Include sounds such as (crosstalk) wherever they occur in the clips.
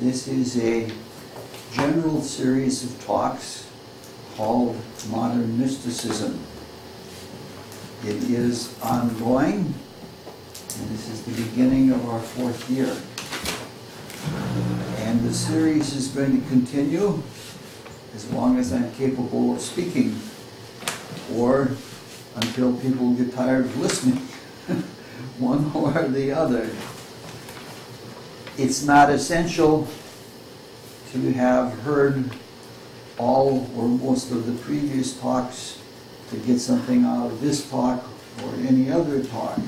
This is a general series of talks called Modern Mysticism. It is ongoing, and this is the beginning of our fourth year. And the series is going to continue as long as I'm capable of speaking, or until people get tired of listening, (laughs) one or the other. It's not essential to have heard all or most of the previous talks to get something out of this talk or any other talk,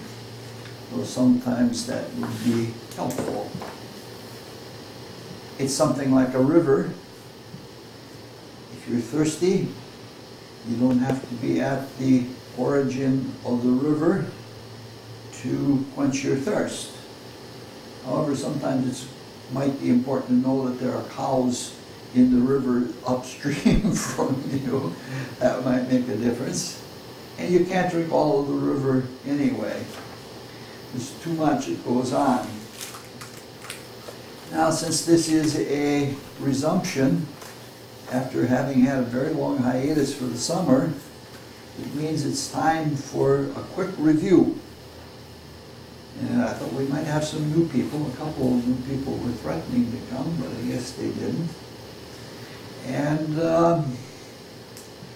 though sometimes that would be helpful. It's something like a river. If you're thirsty, you don't have to be at the origin of the river to quench your thirst. However, sometimes it might be important to know that there are cows in the river upstream (laughs) from you. That might make a difference. And you can't drink all of the river anyway. There's too much that goes on. Now, since this is a resumption, after having had a very long hiatus for the summer, it means it's time for a quick review. And I thought we might have some new people. A couple of new people were threatening to come, but I guess they didn't. And um,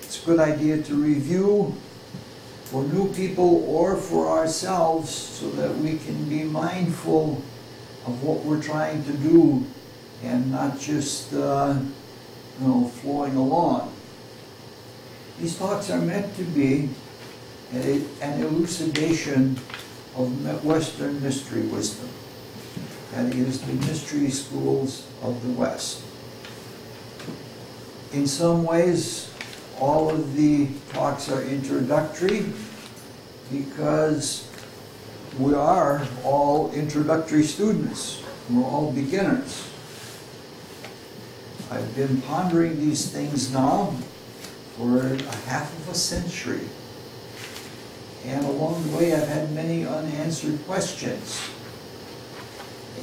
it's a good idea to review for new people or for ourselves so that we can be mindful of what we're trying to do and not just uh, you know, flowing along. These talks are meant to be an elucidation of Western mystery wisdom. That is, the mystery schools of the West. In some ways, all of the talks are introductory because we are all introductory students. We're all beginners. I've been pondering these things now for a half of a century. And along the way, I've had many unanswered questions.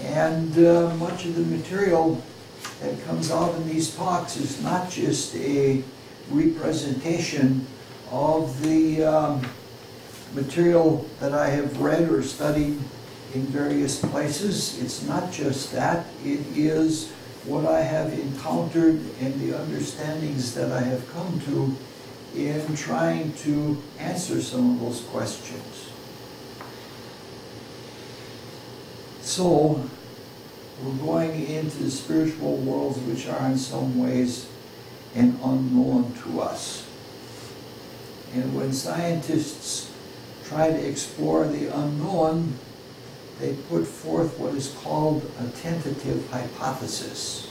And uh, much of the material that comes out in these talks is not just a representation of the um, material that I have read or studied in various places. It's not just that. It is what I have encountered and the understandings that I have come to in trying to answer some of those questions. So, we're going into the spiritual worlds which are in some ways an unknown to us. And when scientists try to explore the unknown, they put forth what is called a tentative hypothesis.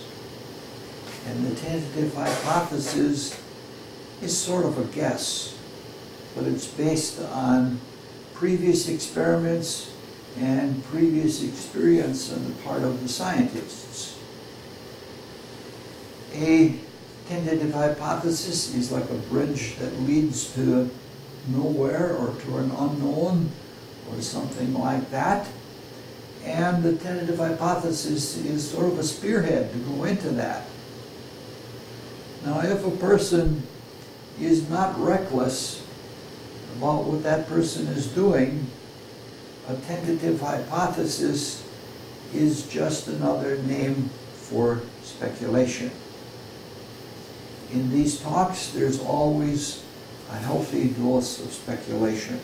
And the tentative hypothesis is sort of a guess, but it's based on previous experiments and previous experience on the part of the scientists. A tentative hypothesis is like a bridge that leads to nowhere or to an unknown or something like that. And the tentative hypothesis is sort of a spearhead to go into that. Now, if a person is not reckless about what that person is doing, a tentative hypothesis is just another name for speculation. In these talks, there's always a healthy dose of speculation.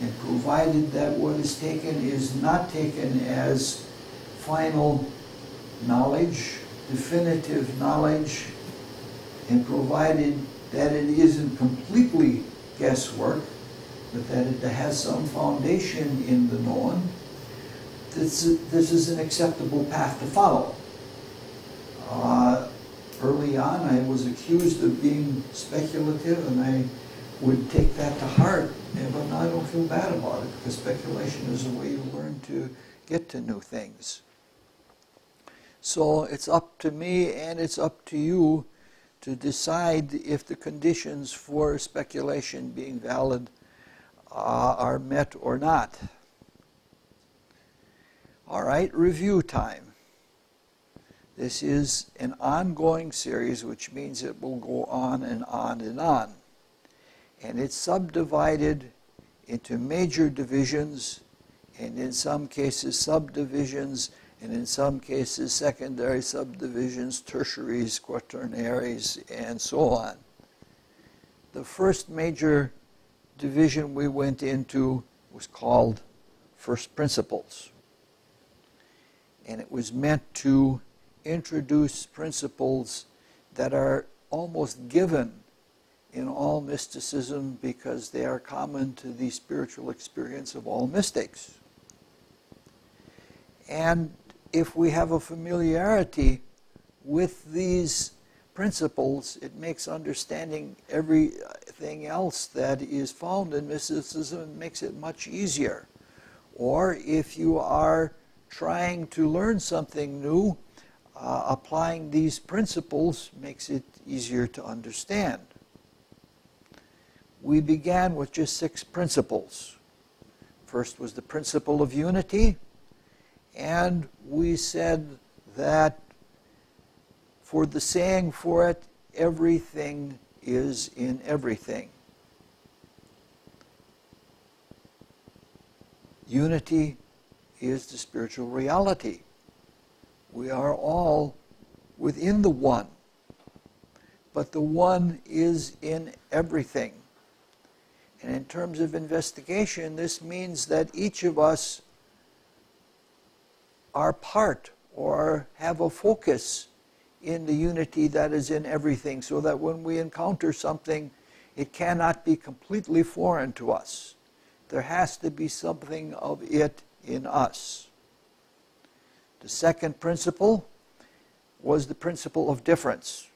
And provided that what is taken is not taken as final knowledge, definitive knowledge, and provided that it isn't completely guesswork, but that it has some foundation in the known, this, this is an acceptable path to follow. Uh, early on, I was accused of being speculative, and I would take that to heart, but now I don't feel bad about it, because speculation is a way to learn to get to new things. So it's up to me and it's up to you to decide if the conditions for speculation being valid uh, are met or not. All right, review time. This is an ongoing series, which means it will go on and on and on. And it's subdivided into major divisions, and in some cases subdivisions, and in some cases secondary subdivisions, tertiaries, quaternaries, and so on. The first major division we went into was called First Principles. And it was meant to introduce principles that are almost given in all mysticism because they are common to the spiritual experience of all mystics. And if we have a familiarity with these principles, it makes understanding everything else that is found in mysticism makes it much easier. Or if you are trying to learn something new, uh, applying these principles makes it easier to understand. We began with just six principles. First was the principle of unity, and we said that for the saying for it, everything is in everything. Unity is the spiritual reality. We are all within the one. But the one is in everything. And in terms of investigation, this means that each of us are part or have a focus in the unity that is in everything, so that when we encounter something, it cannot be completely foreign to us. There has to be something of it in us. The second principle was the principle of difference.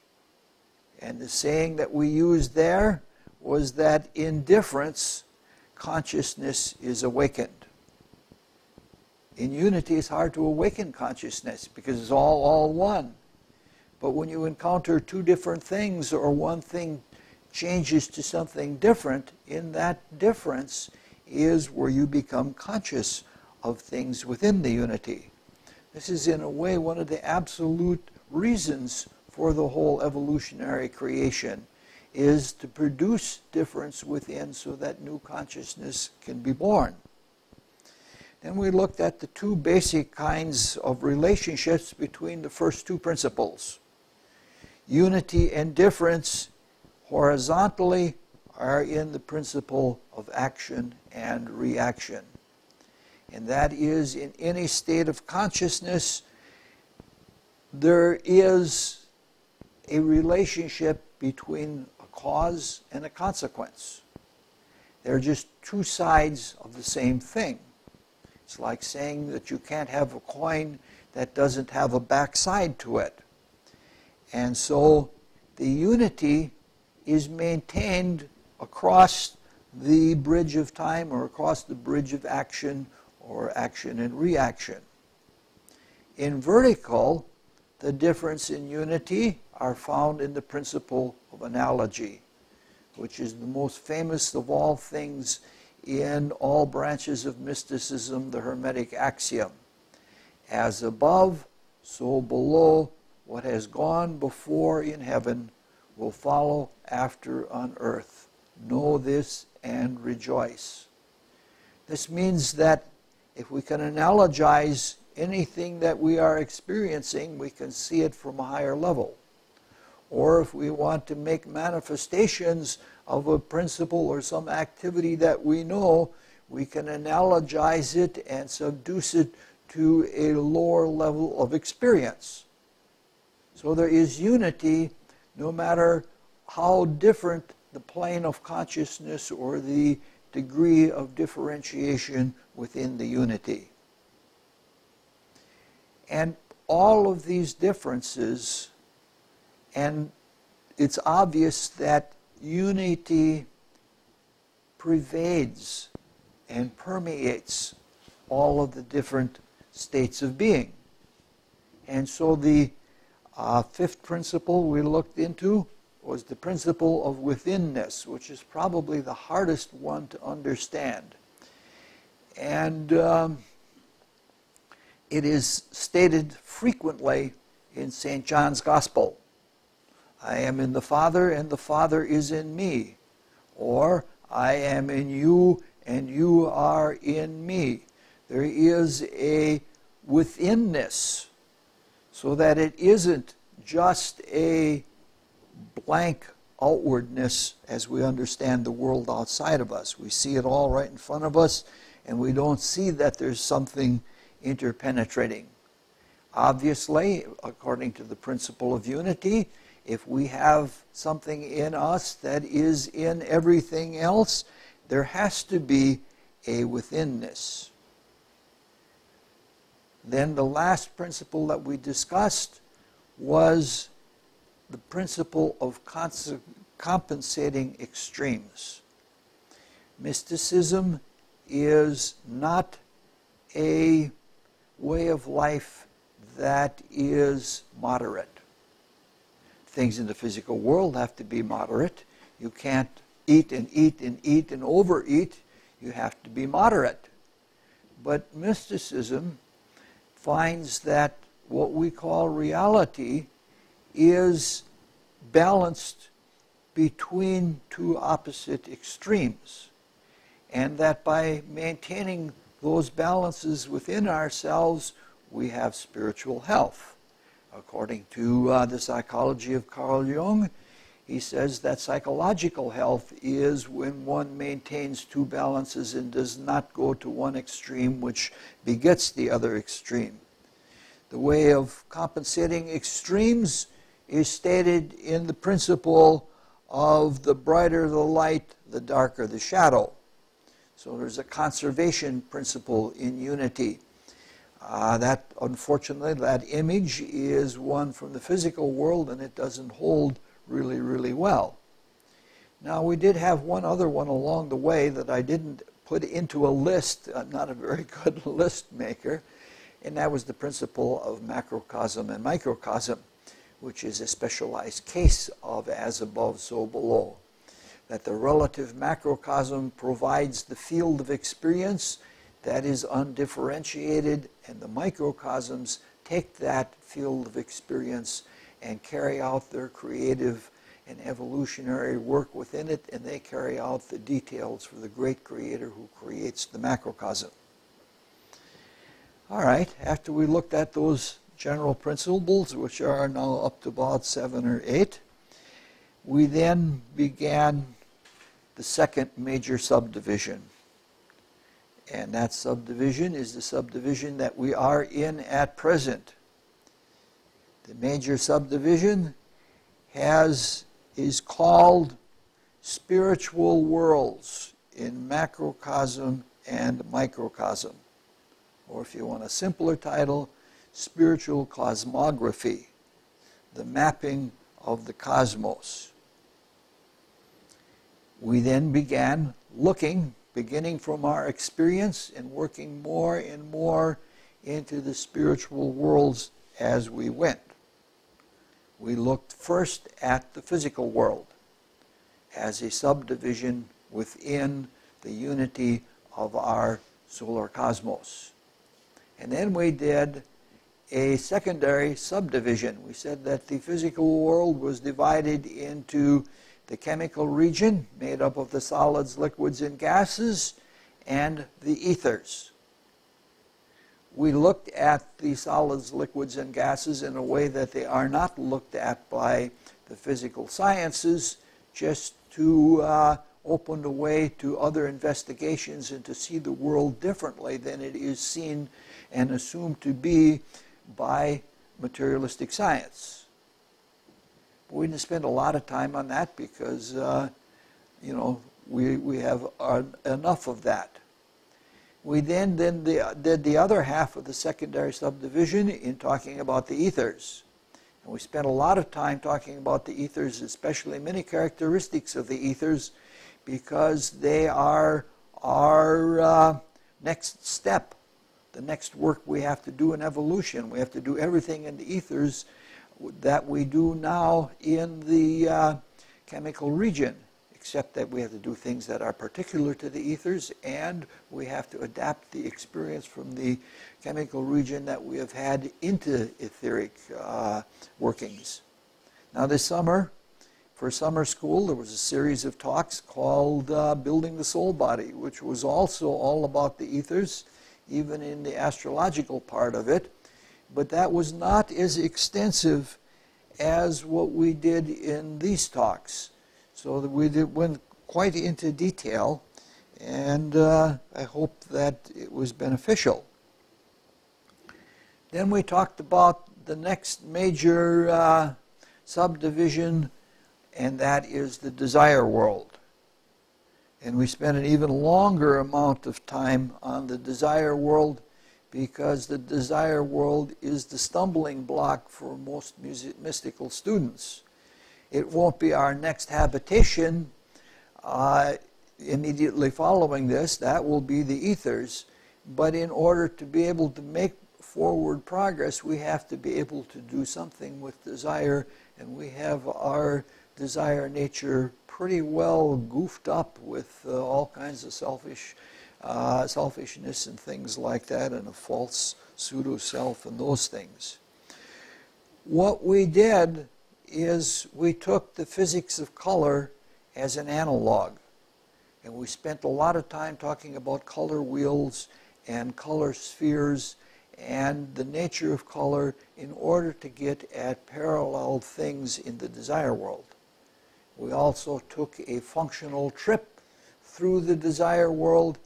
And the saying that we used there was that in difference, consciousness is awakened. In unity, it's hard to awaken consciousness because it's all, all one. But when you encounter two different things or one thing changes to something different, in that difference is where you become conscious of things within the unity. This is, in a way, one of the absolute reasons for the whole evolutionary creation is to produce difference within so that new consciousness can be born. Then we looked at the two basic kinds of relationships between the first two principles. Unity and difference horizontally are in the principle of action and reaction and that is in any state of consciousness, there is a relationship between a cause and a consequence. They're just two sides of the same thing. It's like saying that you can't have a coin that doesn't have a backside to it. And so the unity is maintained across the bridge of time or across the bridge of action or action and reaction. In vertical, the difference in unity are found in the principle of analogy, which is the most famous of all things in all branches of mysticism, the Hermetic axiom. As above, so below, what has gone before in heaven will follow after on earth. Know this and rejoice. This means that if we can analogize anything that we are experiencing, we can see it from a higher level. Or if we want to make manifestations of a principle or some activity that we know, we can analogize it and subduce it to a lower level of experience. So there is unity no matter how different the plane of consciousness or the degree of differentiation within the unity. And all of these differences, and it's obvious that unity pervades and permeates all of the different states of being. And so the uh, fifth principle we looked into was the principle of withinness, which is probably the hardest one to understand. And um, it is stated frequently in St. John's Gospel. I am in the Father, and the Father is in me. Or, I am in you, and you are in me. There is a withinness, so that it isn't just a blank outwardness as we understand the world outside of us. We see it all right in front of us, and we don't see that there's something interpenetrating. Obviously, according to the principle of unity, if we have something in us that is in everything else, there has to be a withinness. Then the last principle that we discussed was the principle of compensating extremes. Mysticism is not a way of life that is moderate. Things in the physical world have to be moderate. You can't eat and eat and eat and overeat. You have to be moderate. But mysticism finds that what we call reality is balanced between two opposite extremes. And that by maintaining those balances within ourselves, we have spiritual health. According to uh, the psychology of Carl Jung, he says that psychological health is when one maintains two balances and does not go to one extreme which begets the other extreme. The way of compensating extremes is stated in the principle of the brighter the light, the darker the shadow. So there's a conservation principle in unity. Uh, that, unfortunately, that image is one from the physical world and it doesn't hold really, really well. Now, we did have one other one along the way that I didn't put into a list. I'm not a very (laughs) good list maker, and that was the principle of macrocosm and microcosm which is a specialized case of as above, so below. That the relative macrocosm provides the field of experience that is undifferentiated, and the microcosms take that field of experience and carry out their creative and evolutionary work within it, and they carry out the details for the great creator who creates the macrocosm. All right, after we looked at those general principles, which are now up to about seven or eight. We then began the second major subdivision. And that subdivision is the subdivision that we are in at present. The major subdivision has is called spiritual worlds in macrocosm and microcosm. Or if you want a simpler title, spiritual cosmography, the mapping of the cosmos. We then began looking, beginning from our experience and working more and more into the spiritual worlds as we went. We looked first at the physical world as a subdivision within the unity of our solar cosmos. And then we did a secondary subdivision. We said that the physical world was divided into the chemical region, made up of the solids, liquids, and gases, and the ethers. We looked at the solids, liquids, and gases in a way that they are not looked at by the physical sciences, just to uh, open the way to other investigations and to see the world differently than it is seen and assumed to be by materialistic science. We didn't spend a lot of time on that because, uh, you know, we, we have uh, enough of that. We then, then the, did the other half of the secondary subdivision in talking about the ethers. And we spent a lot of time talking about the ethers, especially many characteristics of the ethers, because they are our uh, next step the next work we have to do in evolution. We have to do everything in the ethers that we do now in the uh, chemical region, except that we have to do things that are particular to the ethers, and we have to adapt the experience from the chemical region that we have had into etheric uh, workings. Now, this summer, for summer school, there was a series of talks called uh, Building the Soul Body, which was also all about the ethers, even in the astrological part of it. But that was not as extensive as what we did in these talks. So we did, went quite into detail, and uh, I hope that it was beneficial. Then we talked about the next major uh, subdivision, and that is the desire world. And we spent an even longer amount of time on the desire world because the desire world is the stumbling block for most music, mystical students. It won't be our next habitation uh, immediately following this, that will be the ethers. But in order to be able to make forward progress, we have to be able to do something with desire, and we have our desire nature pretty well goofed up with uh, all kinds of selfish uh, selfishness and things like that, and a false pseudo self and those things. What we did is we took the physics of color as an analog. And we spent a lot of time talking about color wheels and color spheres and the nature of color in order to get at parallel things in the desire world. We also took a functional trip through the desire world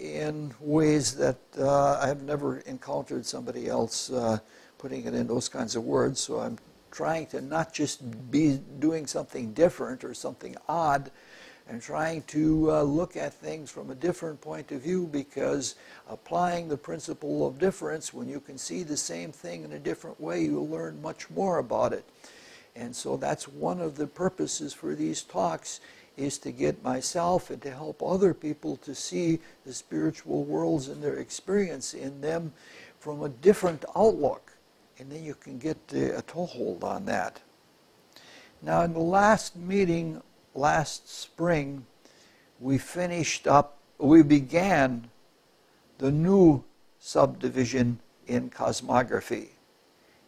in ways that uh, I've never encountered somebody else uh, putting it in those kinds of words. So I'm trying to not just be doing something different or something odd, and trying to uh, look at things from a different point of view because applying the principle of difference, when you can see the same thing in a different way, you'll learn much more about it. And so that's one of the purposes for these talks is to get myself and to help other people to see the spiritual worlds and their experience in them from a different outlook. And then you can get a toehold on that. Now, in the last meeting last spring, we finished up, we began the new subdivision in cosmography.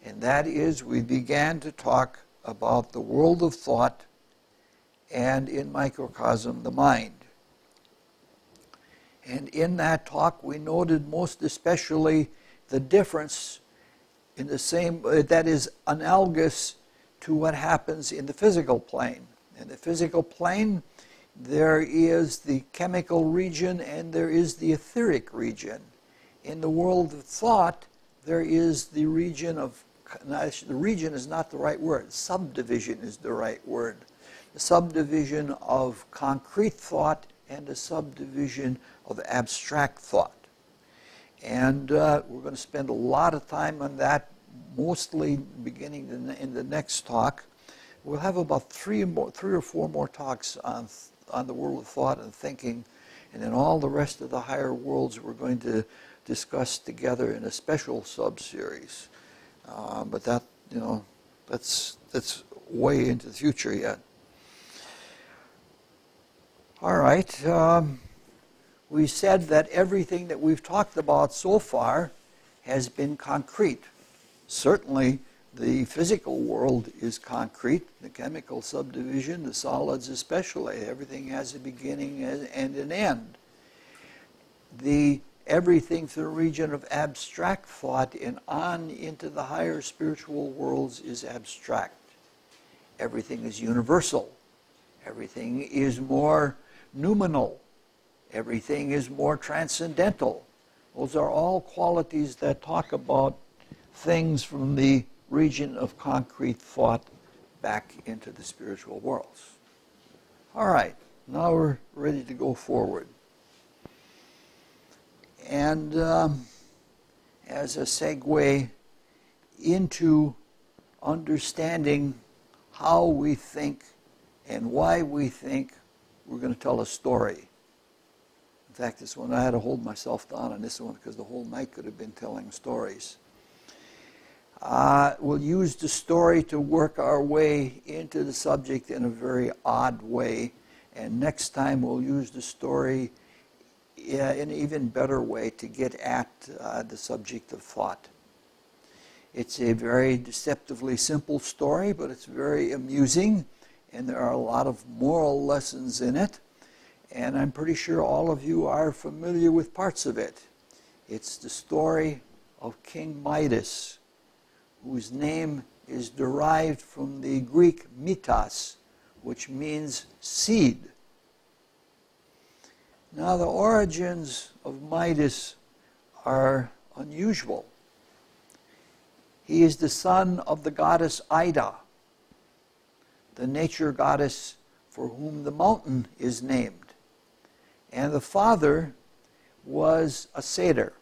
And that is, we began to talk about the world of thought and in microcosm, the mind. And in that talk, we noted most especially the difference in the same, uh, that is analogous to what happens in the physical plane. In the physical plane, there is the chemical region and there is the etheric region. In the world of thought, there is the region of, the region is not the right word, subdivision is the right word a subdivision of concrete thought and a subdivision of abstract thought. And uh, we're going to spend a lot of time on that, mostly beginning in the, next talk. We'll have about three, more, three or four more talks on, on the world of thought and thinking, and then all the rest of the higher worlds we're going to discuss together in a special sub-series. Uh, but that, you know, that's, that's way into the future yet. All right. Um, we said that everything that we've talked about so far has been concrete. Certainly, the physical world is concrete, the chemical subdivision, the solids especially. Everything has a beginning and an end. The everything through the region of abstract thought and on into the higher spiritual worlds is abstract. Everything is universal. Everything is more noumenal. Everything is more transcendental. Those are all qualities that talk about things from the region of concrete thought back into the spiritual worlds. All right, now we're ready to go forward. And um, as a segue into understanding how we think and why we think we're going to tell a story. In fact, this one I had to hold myself down on this one because the whole night could have been telling stories. Uh, we'll use the story to work our way into the subject in a very odd way, And next time we'll use the story in an even better way to get at uh, the subject of thought. It's a very deceptively simple story, but it's very amusing, and there are a lot of moral lessons in it. And I'm pretty sure all of you are familiar with parts of it. It's the story of King Midas, whose name is derived from the Greek mitas, which means seed. Now, the origins of Midas are unusual. He is the son of the goddess Ida, the nature goddess for whom the mountain is named. And the father was a satyr,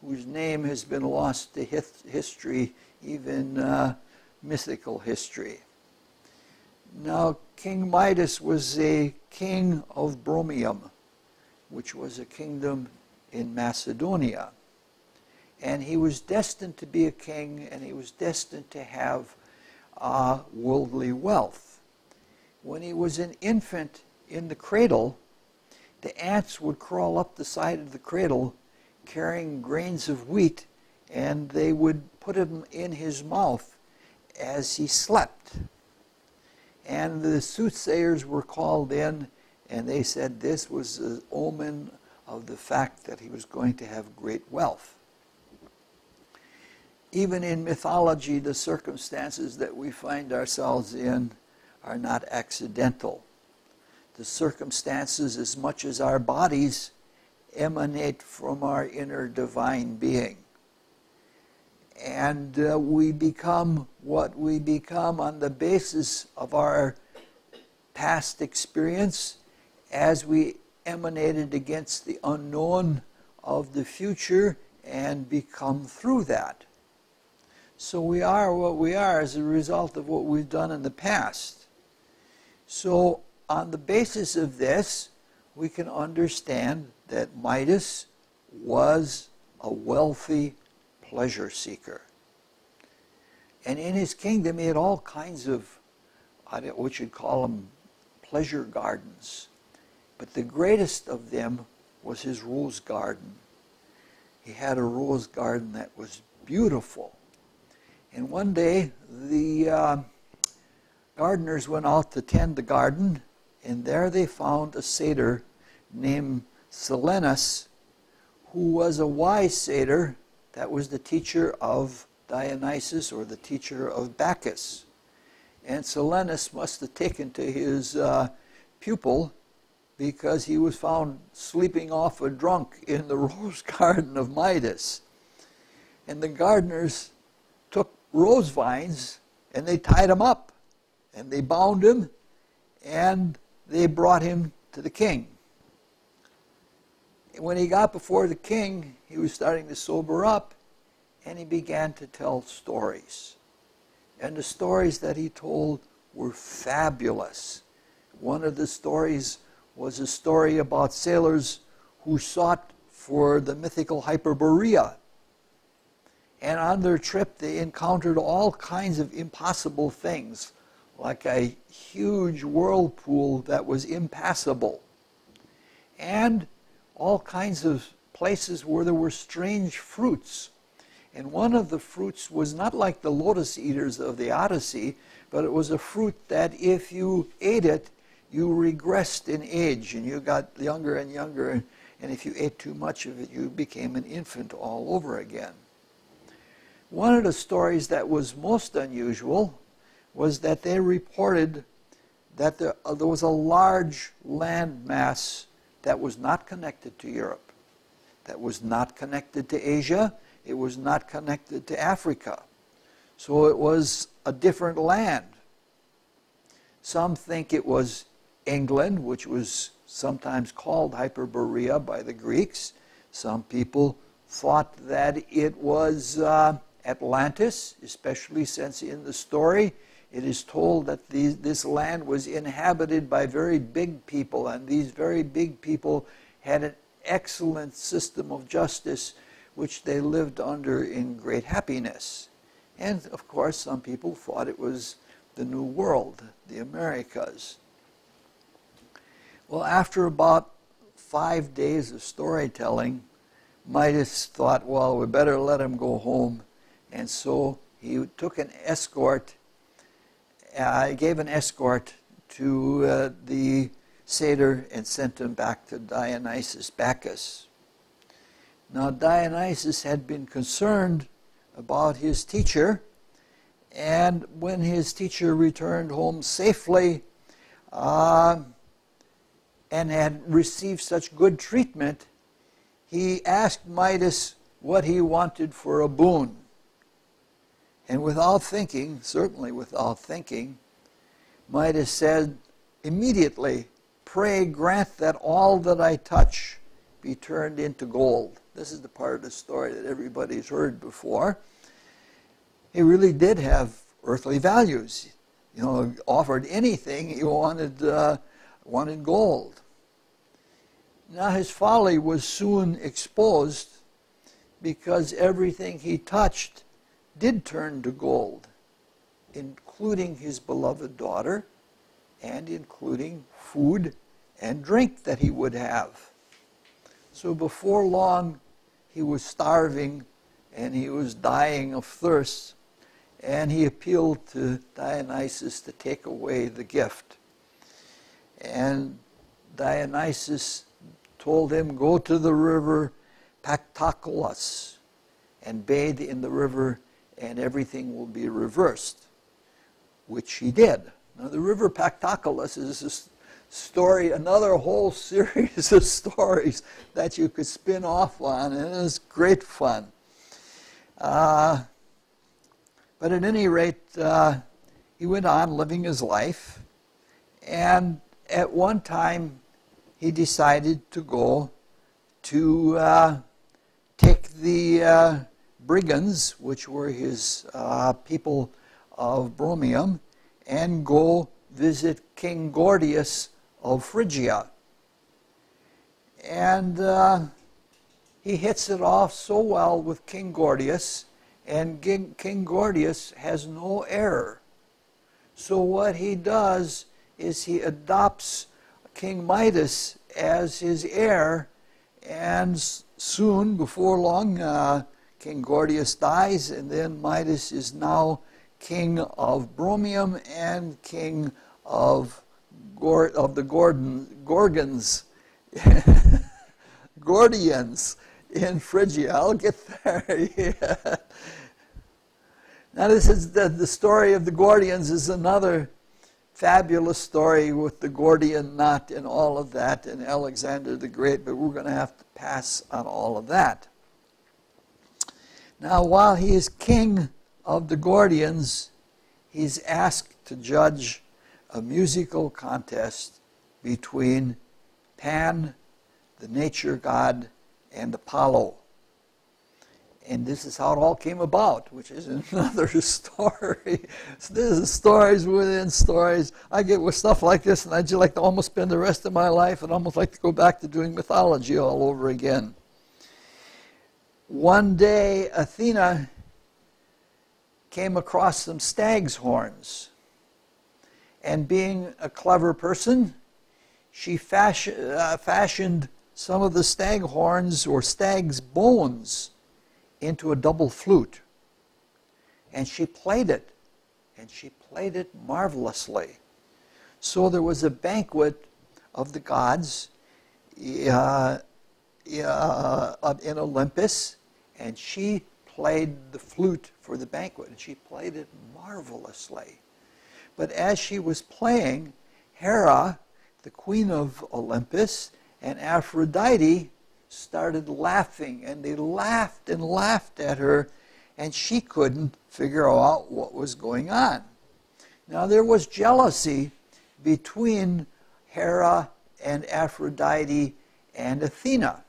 whose name has been lost to history, even uh, mythical history. Now, King Midas was a king of Bromium, which was a kingdom in Macedonia. And he was destined to be a king, and he was destined to have uh, worldly wealth. When he was an infant in the cradle, the ants would crawl up the side of the cradle carrying grains of wheat, and they would put them in his mouth as he slept. And the soothsayers were called in, and they said this was an omen of the fact that he was going to have great wealth. Even in mythology, the circumstances that we find ourselves in are not accidental. The circumstances, as much as our bodies, emanate from our inner divine being and uh, we become what we become on the basis of our past experience as we emanated against the unknown of the future and become through that. So we are what we are as a result of what we've done in the past. So, on the basis of this, we can understand that Midas was a wealthy pleasure seeker. And in his kingdom, he had all kinds of, what you'd call them, pleasure gardens. But the greatest of them was his rose garden. He had a rose garden that was beautiful. And one day, the uh, gardeners went out to tend the garden, and there they found a satyr named Silenus, who was a wise satyr that was the teacher of Dionysus or the teacher of Bacchus. And Silenus must have taken to his uh, pupil because he was found sleeping off a drunk in the (laughs) rose garden of Midas. And the gardeners rose vines and they tied him up and they bound him and they brought him to the king when he got before the king, he was starting to sober up and he began to tell stories. And the stories that he told were fabulous. One of the stories was a story about sailors who sought for the mythical Hyperborea. And on their trip, they encountered all kinds of impossible things, like a huge whirlpool that was impassable. And all kinds of places where there were strange fruits. And one of the fruits was not like the lotus eaters of the Odyssey, but it was a fruit that if you ate it, you regressed in age and you got younger and younger. And if you ate too much of it, you became an infant all over again. One of the stories that was most unusual was that they reported that there, uh, there was a large land mass that was not connected to Europe, that was not connected to Asia, it was not connected to Africa. So it was a different land. Some think it was England, which was sometimes called Hyperborea by the Greeks. Some people thought that it was uh, Atlantis, especially since in the story it is told that this land was inhabited by very big people, and these very big people had an excellent system of justice which they lived under in great happiness. And of course, some people thought it was the New World, the Americas. Well, after about five days of storytelling, Midas thought, well, we better let him go home. And so he took an escort, uh, gave an escort to uh, the satyr and sent him back to Dionysus Bacchus. Now, Dionysus had been concerned about his teacher, and when his teacher returned home safely uh, and had received such good treatment, he asked Midas what he wanted for a boon. And without thinking, certainly without thinking, Midas said immediately, Pray grant that all that I touch be turned into gold. This is the part of the story that everybody's heard before. He really did have earthly values. You know, offered anything, he wanted, uh, wanted gold. Now his folly was soon exposed because everything he touched did turn to gold, including his beloved daughter and including food and drink that he would have. So before long, he was starving and he was dying of thirst, and he appealed to Dionysus to take away the gift. And Dionysus told him, Go to the river Pactolus and bathe in the river, and everything will be reversed, which he did. Now, the river Pactolus is a story, another whole (laughs) series of stories that you could spin off on, and it was great fun. Uh, but at any rate, uh, he went on living his life, and at one time, he decided to go to uh, take the uh, brigands, which were his uh, people of Bromium, and go visit King Gordius of Phrygia. And uh, he hits it off so well with King Gordius, and King, King Gordius has no error. So what he does is he adopts King Midas as his heir, and soon, before long, uh, King Gordius dies, and then Midas is now king of Bromium and king of, Gor- of the Gordon, Gorgons, (laughs) Gordians in Phrygia. I'll get there. (laughs) yeah. Now, this is the, the story of the Gordians is another fabulous story with the Gordian knot and all of that and Alexander the Great, but we're going to have to pass on all of that. Now, while he is king of the Gordians, he's asked to judge a musical contest between Pan, the nature god, and Apollo and this is how it all came about, which is (laughs) another story. so this is stories within stories. I get with stuff like this, and I'd just like to almost spend the rest of my life and almost like to go back to doing mythology all over again. One day, Athena came across some stag's horns. And being a clever person, she fashion, uh, fashioned some of the stag horns or stag's bones into a double flute. And she played it, and she played it marvelously. So there was a banquet of the gods uh, uh, in Olympus, and she played the flute for the banquet, and she played it marvelously. But as she was playing, Hera, the queen of Olympus, and Aphrodite started laughing, and they laughed and laughed at her, and she couldn't figure out what was going on. Now, there was jealousy between Hera and Aphrodite and Athena.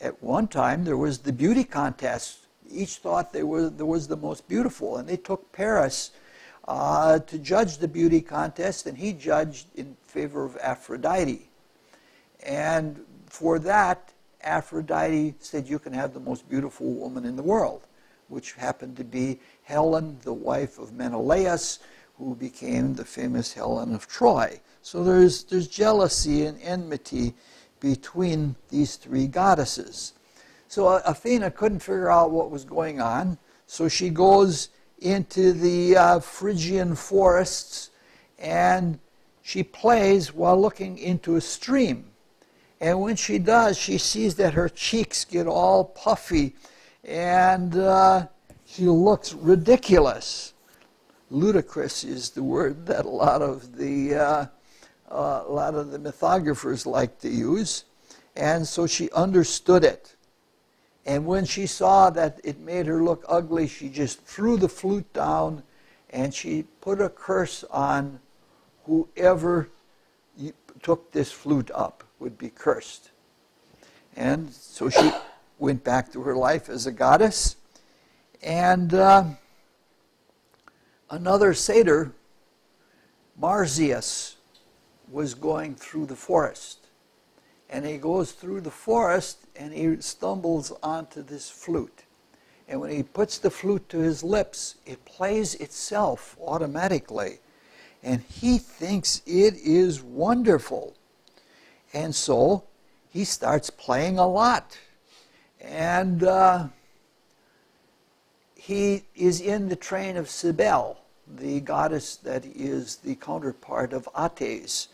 At one time, there was the beauty contest. Each thought they were there was the most beautiful, and they took Paris uh, to judge the beauty contest, and he judged in favor of Aphrodite. And for that, Aphrodite said, You can have the most beautiful woman in the world, which happened to be Helen, the wife of Menelaus, who became the famous Helen of Troy. So there's, there's jealousy and enmity between these three goddesses. So Athena couldn't figure out what was going on, so she goes into the uh, Phrygian forests and she plays while looking into a stream. And when she does, she sees that her cheeks get all puffy and uh, she looks ridiculous. Ludicrous is the word that a lot of the uh, a lot of the mythographers like to use, and so she understood it. And when she saw that it made her look ugly, she just threw the flute down and she put a curse on whoever took this flute up would be cursed. And so she went back to her life as a goddess. And uh, another satyr, Marsyas, was going through the forest. And he goes through the forest and he stumbles onto this flute. And when he puts the flute to his lips, it plays itself automatically. And he thinks it is wonderful. And so he starts playing a lot. And uh, he is in the train of Cybele, the goddess that is the counterpart of Attis.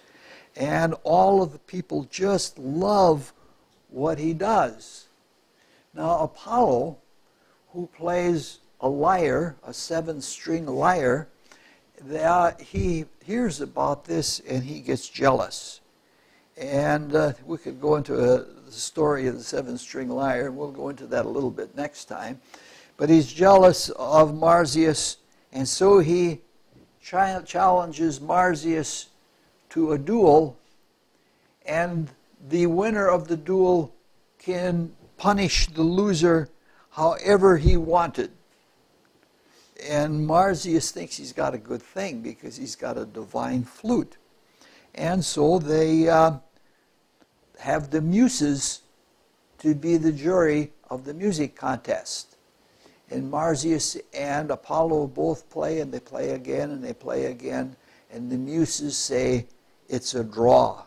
And all of the people just love what he does. Now, Apollo, who plays a lyre, a seven string lyre, that he hears about this and he gets jealous. And uh, we could go into a, the story of the seven string lyre, and we'll go into that a little bit next time. But he's jealous of Marsyas, and so he challenges Marsyas to a duel, and the winner of the duel can punish the loser however he wanted. And Marsyas thinks he's got a good thing because he's got a divine flute. And so they uh, have the muses to be the jury of the music contest. And Marsyas and Apollo both play, and they play again, and they play again. And the muses say it's a draw.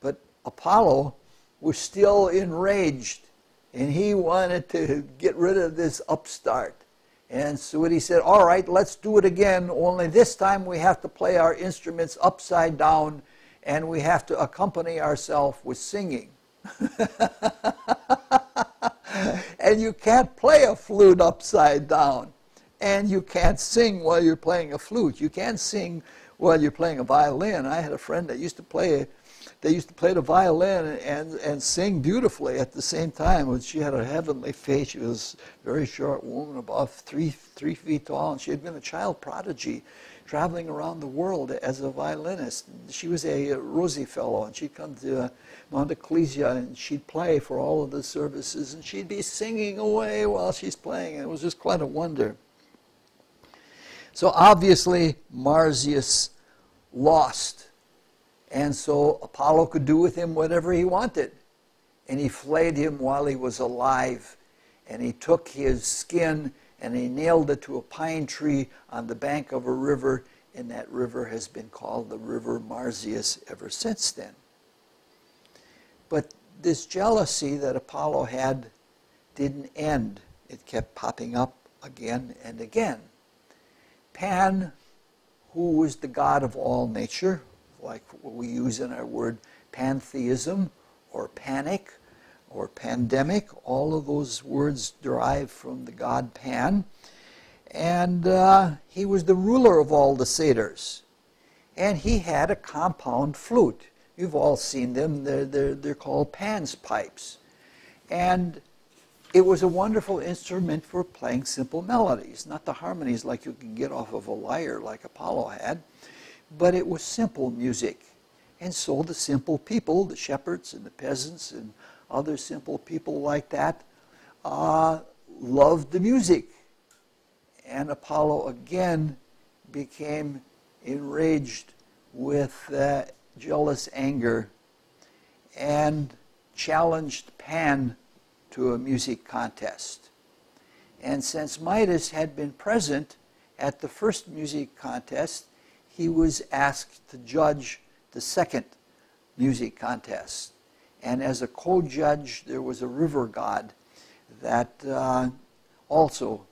But Apollo was still enraged, and he wanted to get rid of this upstart. And so he said, All right, let's do it again, only this time we have to play our instruments upside down and we have to accompany ourselves with singing. (laughs) and you can't play a flute upside down. And you can't sing while you're playing a flute. You can't sing while you're playing a violin. I had a friend that used to play they used to play the violin and, and sing beautifully at the same time. And she had a heavenly face. She was a very short woman, about three, three feet tall, and she had been a child prodigy traveling around the world as a violinist. She was a Rosie Fellow, and she'd come to uh, Monte Ecclesia and she'd play for all of the services, and she'd be singing away while she's playing. It was just quite a wonder. So obviously, Marsyas lost and so Apollo could do with him whatever he wanted. And he flayed him while he was alive. And he took his skin and he nailed it to a pine tree on the bank of a river. And that river has been called the River Marsyas ever since then. But this jealousy that Apollo had didn't end. It kept popping up again and again. Pan, who was the god of all nature, like what we use in our word pantheism or panic or pandemic. All of those words derive from the god Pan. And uh, he was the ruler of all the satyrs. And he had a compound flute. You've all seen them. They're, they're, they're called Pan's pipes. And it was a wonderful instrument for playing simple melodies, not the harmonies like you can get off of a lyre like Apollo had but it was simple music. And so the simple people, the shepherds and the peasants and other simple people like that, uh, loved the music. And Apollo again became enraged with uh, jealous anger and challenged Pan to a music contest. And since Midas had been present at the first music contest, he was asked to judge the second music contest. And as a co judge, there was a river god that uh, also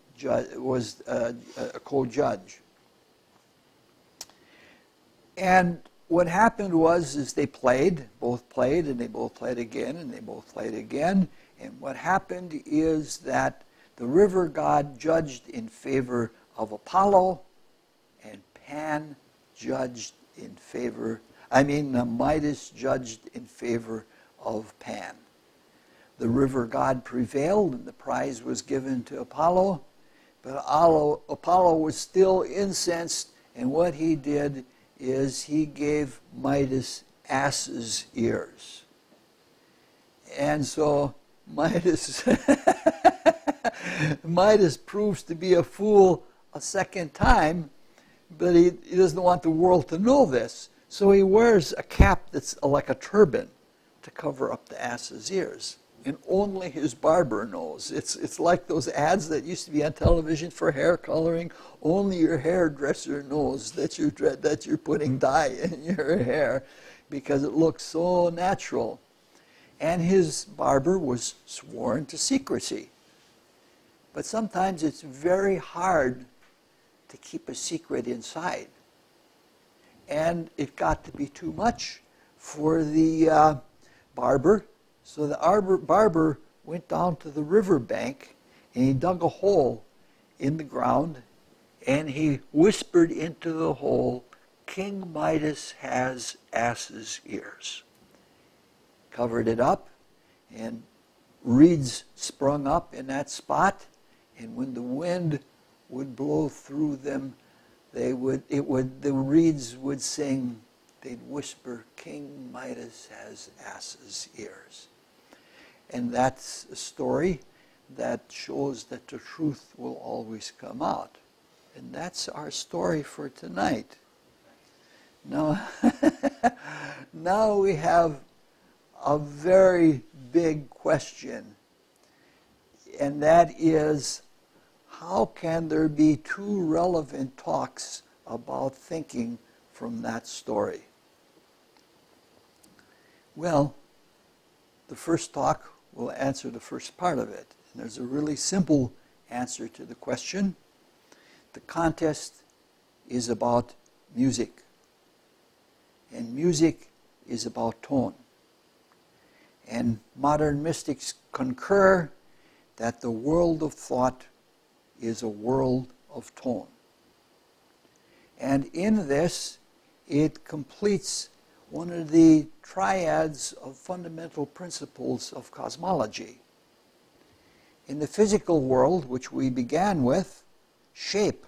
was uh, a co judge. And what happened was is they played, both played, and they both played again, and they both played again. And what happened is that the river god judged in favor of Apollo, and Pan judged in favor, I mean, Midas judged in favor of Pan. The river god prevailed, and the prize was given to Apollo, but Apollo was still incensed, and what he did is he gave Midas ass's ears. And so Midas (laughs) Midas proves to be a fool a second time, but he, he doesn't want the world to know this. So he wears a cap that's like a turban to cover up the ass's ears. And only his barber knows. It's, it's like those ads that used to be on television for hair coloring. Only your hairdresser knows that you're, that you're putting dye (laughs) in your hair because it looks so natural. And his barber was sworn to secrecy. But sometimes it's very hard to keep a secret inside. And it got to be too much for the uh, barber. So the arbor, barber went down to the river bank and he dug a hole in the ground and he whispered into the hole, King Midas has ass's ears. Covered it up and reeds sprung up in that spot and when the wind would blow through them, they would, it would, the reeds would sing, they'd whisper, King Midas has ass's ears. And that's a story that shows that the truth will always come out. And that's our story for tonight. Now, (laughs) now we have a very big question, and that is how can there be two relevant talks about thinking from that story? Well, the first talk will answer the first part of it. And there's a really simple answer to the question. The contest is about music. And music is about tone. And modern mystics concur that the world of thought is a world of tone. And in this, it completes one of the triads of fundamental principles of cosmology. In the physical world, which we began with, shape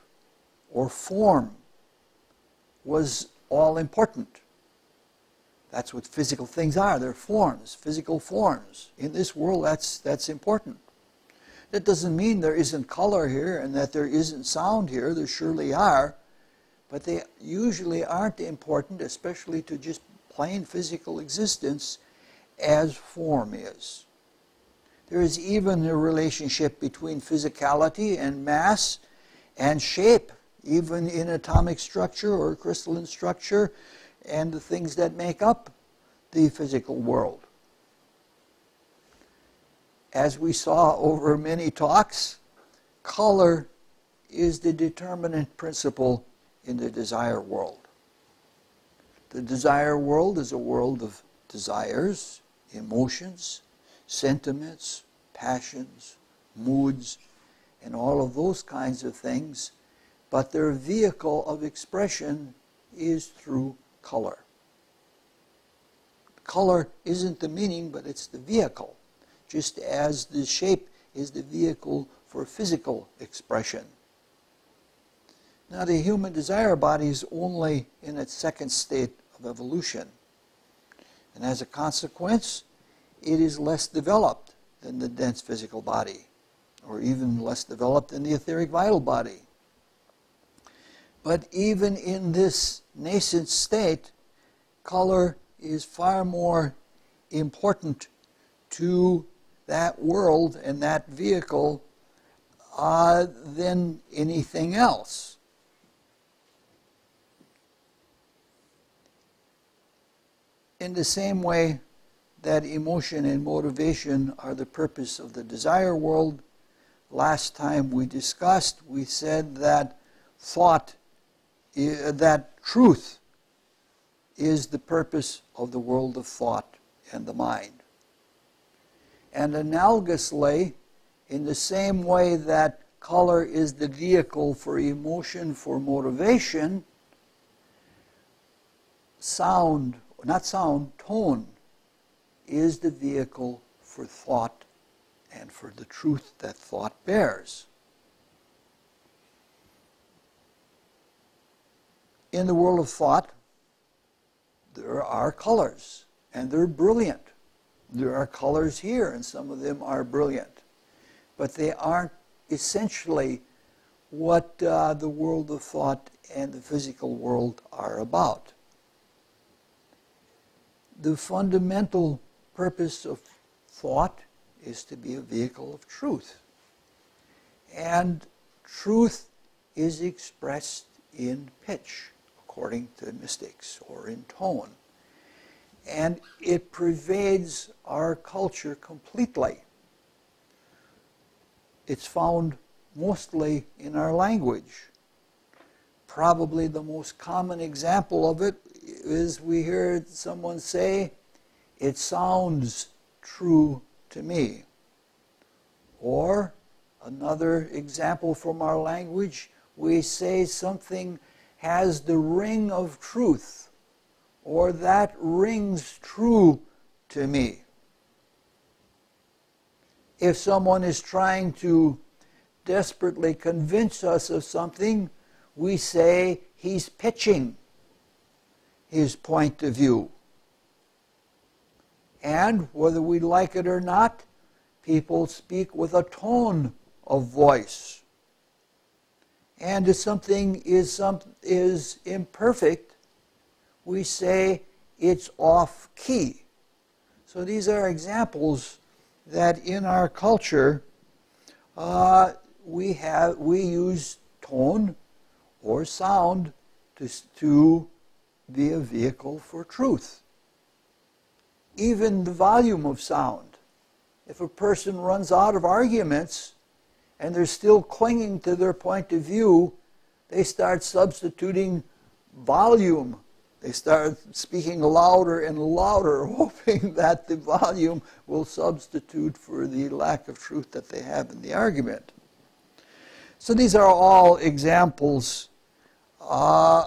or form was all important. That's what physical things are. They're forms, physical forms. In this world, that's, that's important. That doesn't mean there isn't color here and that there isn't sound here. There surely are. But they usually aren't important, especially to just plain physical existence, as form is. There is even a relationship between physicality and mass and shape, even in atomic structure or crystalline structure, and the things that make up the physical world as we saw over many talks, color is the determinant principle in the desire world. The desire world is a world of desires, emotions, sentiments, passions, moods, and all of those kinds of things, but their vehicle of expression is through color. Color isn't the meaning, but it's the vehicle just as the shape is the vehicle for physical expression. Now, the human desire body is only in its second state of evolution. And as a consequence, it is less developed than the dense physical body, or even less developed than the etheric vital body. But even in this nascent state, color is far more important to that world and that vehicle uh, than anything else. in the same way that emotion and motivation are the purpose of the desire world, last time we discussed, we said that thought, that truth is the purpose of the world of thought and the mind. And analogously, in the same way that color is the vehicle for emotion, for motivation, sound, not sound, tone is the vehicle for thought and for the truth that thought bears. In the world of thought, there are colors, and they're brilliant. There are colors here, and some of them are brilliant. But they aren't essentially what uh, the world of thought and the physical world are about. The fundamental purpose of thought is to be a vehicle of truth. And truth is expressed in pitch, according to the mystics, or in tone. And it pervades our culture completely. It's found mostly in our language. Probably the most common example of it is we hear someone say, it sounds true to me. Or another example from our language, we say something has the ring of truth, or that rings true to me. If someone is trying to desperately convince us of something, we say he's pitching his point of view. And whether we like it or not, people speak with a tone of voice. And if something is, some, is imperfect, we say it's off key. So these are examples that in our culture uh, we have we use tone or sound to, to be a vehicle for truth even the volume of sound. If a person runs out of arguments and they're still clinging to their point of view, they start substituting volume. They start speaking louder and louder, (laughs) hoping that the volume will substitute for the lack of truth that they have in the argument. So these are all examples uh,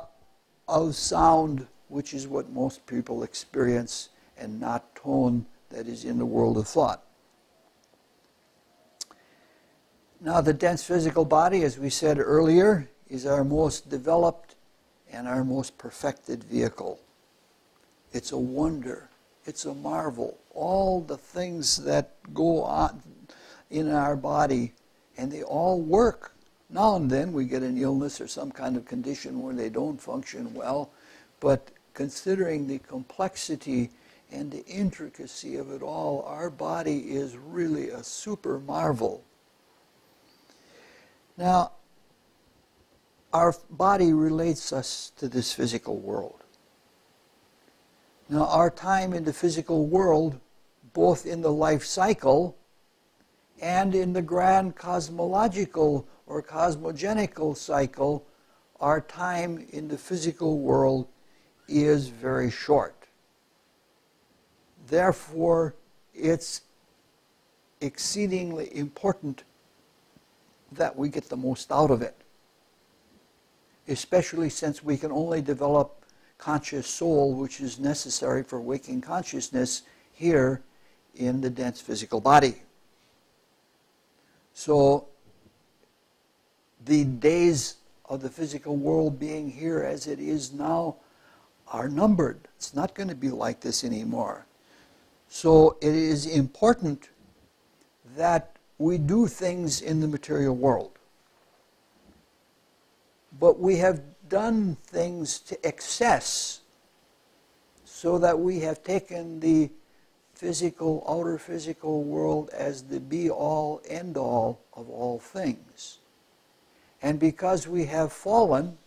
of sound, which is what most people experience and not tone that is in the world of thought. Now, the dense physical body, as we said earlier, is our most developed and our most perfected vehicle. It's a wonder, it's a marvel. All the things that go on in our body, and they all work. Now and then we get an illness or some kind of condition where they don't function well, but considering the complexity and the intricacy of it all, our body is really a super marvel. Now, our body relates us to this physical world. Now, our time in the physical world, both in the life cycle and in the grand cosmological or cosmogenical cycle, our time in the physical world is very short. Therefore, it's exceedingly important that we get the most out of it, especially since we can only develop conscious soul, which is necessary for waking consciousness here in the dense physical body. So, the days of the physical world being here as it is now are numbered. It's not going to be like this anymore. So it is important that we do things in the material world. But we have done things to excess so that we have taken the physical, outer physical world as the be all, end all of all things. And because we have fallen,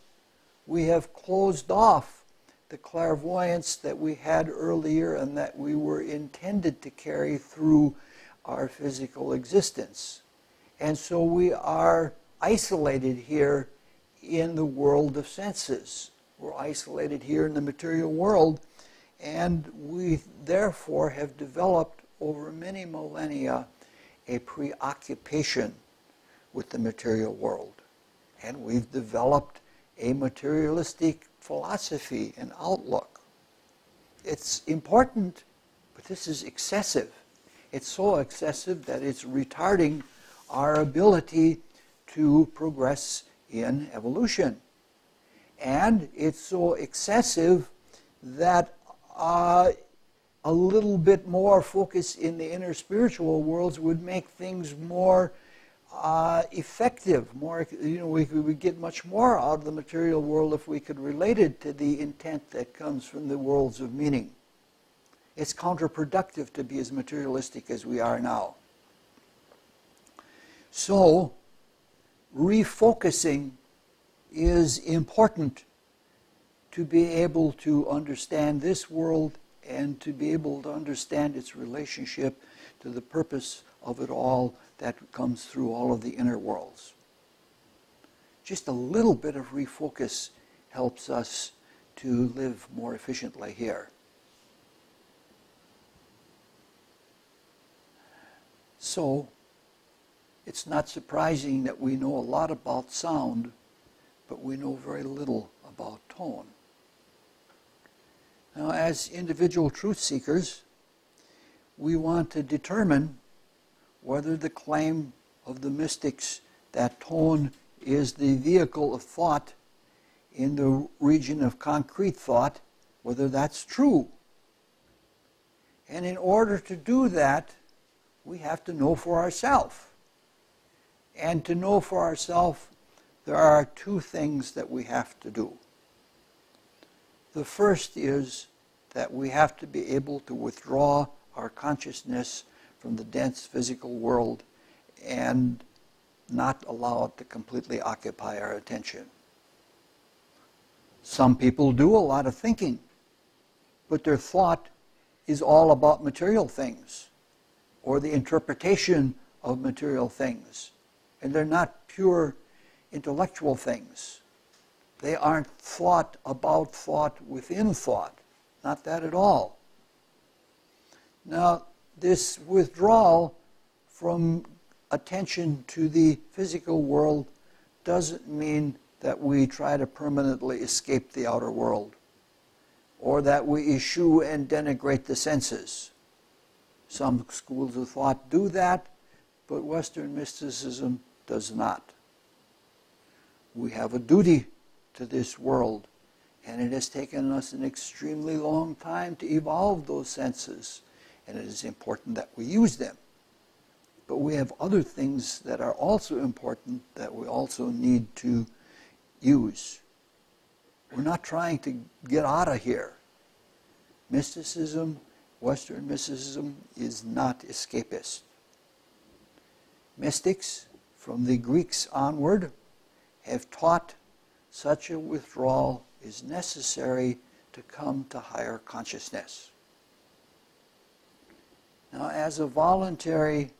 we have closed off the clairvoyance that we had earlier and that we were intended to carry through our physical existence. And so we are isolated here in the world of senses. We're isolated here in the material world, and we therefore have developed over many millennia a preoccupation with the material world. And we've developed a materialistic philosophy and outlook. It's important, but this is excessive. It's so excessive that it's retarding our ability to progress in evolution. And it's so excessive that uh, a little bit more focus in the inner spiritual worlds would make things more uh, effective. More, you know, we would get much more out of the material world if we could relate it to the intent that comes from the worlds of meaning. It's counterproductive to be as materialistic as we are now. So, refocusing is important to be able to understand this world and to be able to understand its relationship to the purpose of it all that comes through all of the inner worlds. Just a little bit of refocus helps us to live more efficiently here. So, it's not surprising that we know a lot about sound, but we know very little about tone. Now, as individual truth seekers, we want to determine whether the claim of the mystics that tone is the vehicle of thought in the region of concrete thought, whether that's true. And in order to do that, we have to know for ourselves. And to know for ourselves, there are two things that we have to do. The first is that we have to be able to withdraw our consciousness from the dense physical world and not allow it to completely occupy our attention. Some people do a lot of thinking, but their thought is all about material things or the interpretation of material things and they're not pure intellectual things. They aren't thought about thought within thought. Not that at all. Now, this withdrawal from attention to the physical world doesn't mean that we try to permanently escape the outer world or that we eschew and denigrate the senses. Some schools of thought do that, but Western mysticism does not. We have a duty to this world, and it has taken us an extremely long time to evolve those senses, and it is important that we use them. But we have other things that are also important that we also need to use. We're not trying to get out of here. Mysticism, Western mysticism, is not escapist. Mystics from the Greeks onward have taught such a withdrawal is necessary to come to higher consciousness. Now, as a voluntary,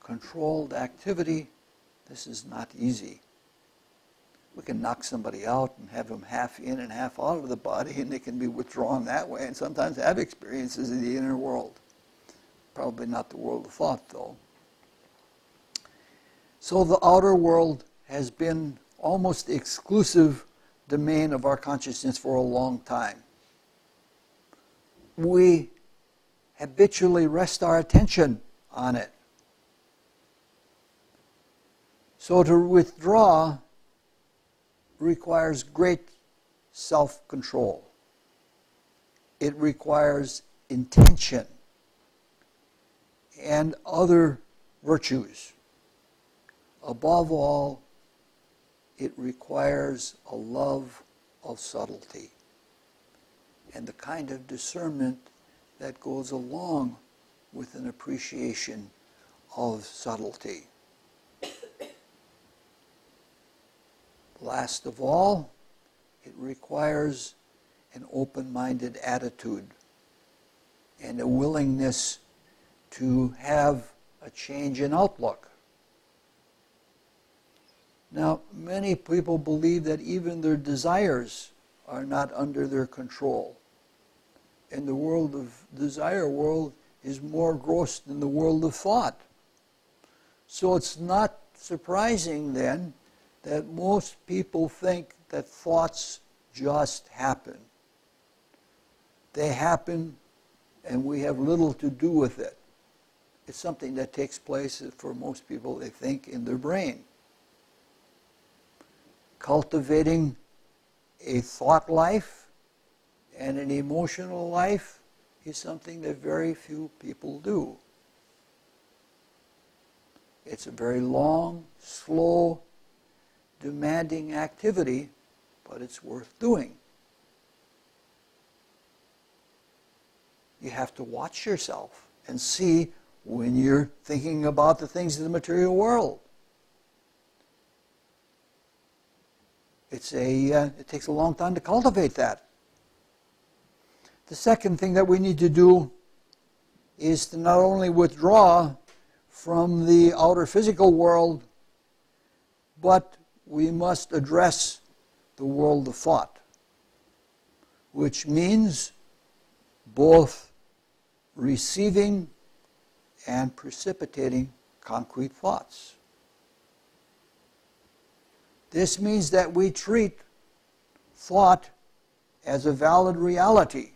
controlled activity, this is not easy. We can knock somebody out and have them half in and half out of the body, and they can be withdrawn that way, and sometimes have experiences in the inner world. Probably not the world of thought, though. So the outer world has been almost the exclusive domain of our consciousness for a long time. We habitually rest our attention on it. So to withdraw requires great self control. It requires intention and other virtues. Above all, it requires a love of subtlety and the kind of discernment that goes along with an appreciation of subtlety. Last of all, it requires an open minded attitude and a willingness to have a change in outlook. Now, many people believe that even their desires are not under their control. And the world of desire world is more gross than the world of thought. So it's not surprising then that most people think that thoughts just happen. They happen and we have little to do with it. It's something that takes place for most people, they think, in their brain. Cultivating a thought life and an emotional life is something that very few people do. It's a very long, slow, demanding activity, but it's worth doing. You have to watch yourself and see when you're thinking about the things of the material world. It's a, uh, it takes a long time to cultivate that. The second thing that we need to do is to not only withdraw from the outer physical world, but we must address the world of thought, which means both receiving and precipitating concrete thoughts. This means that we treat thought as a valid reality,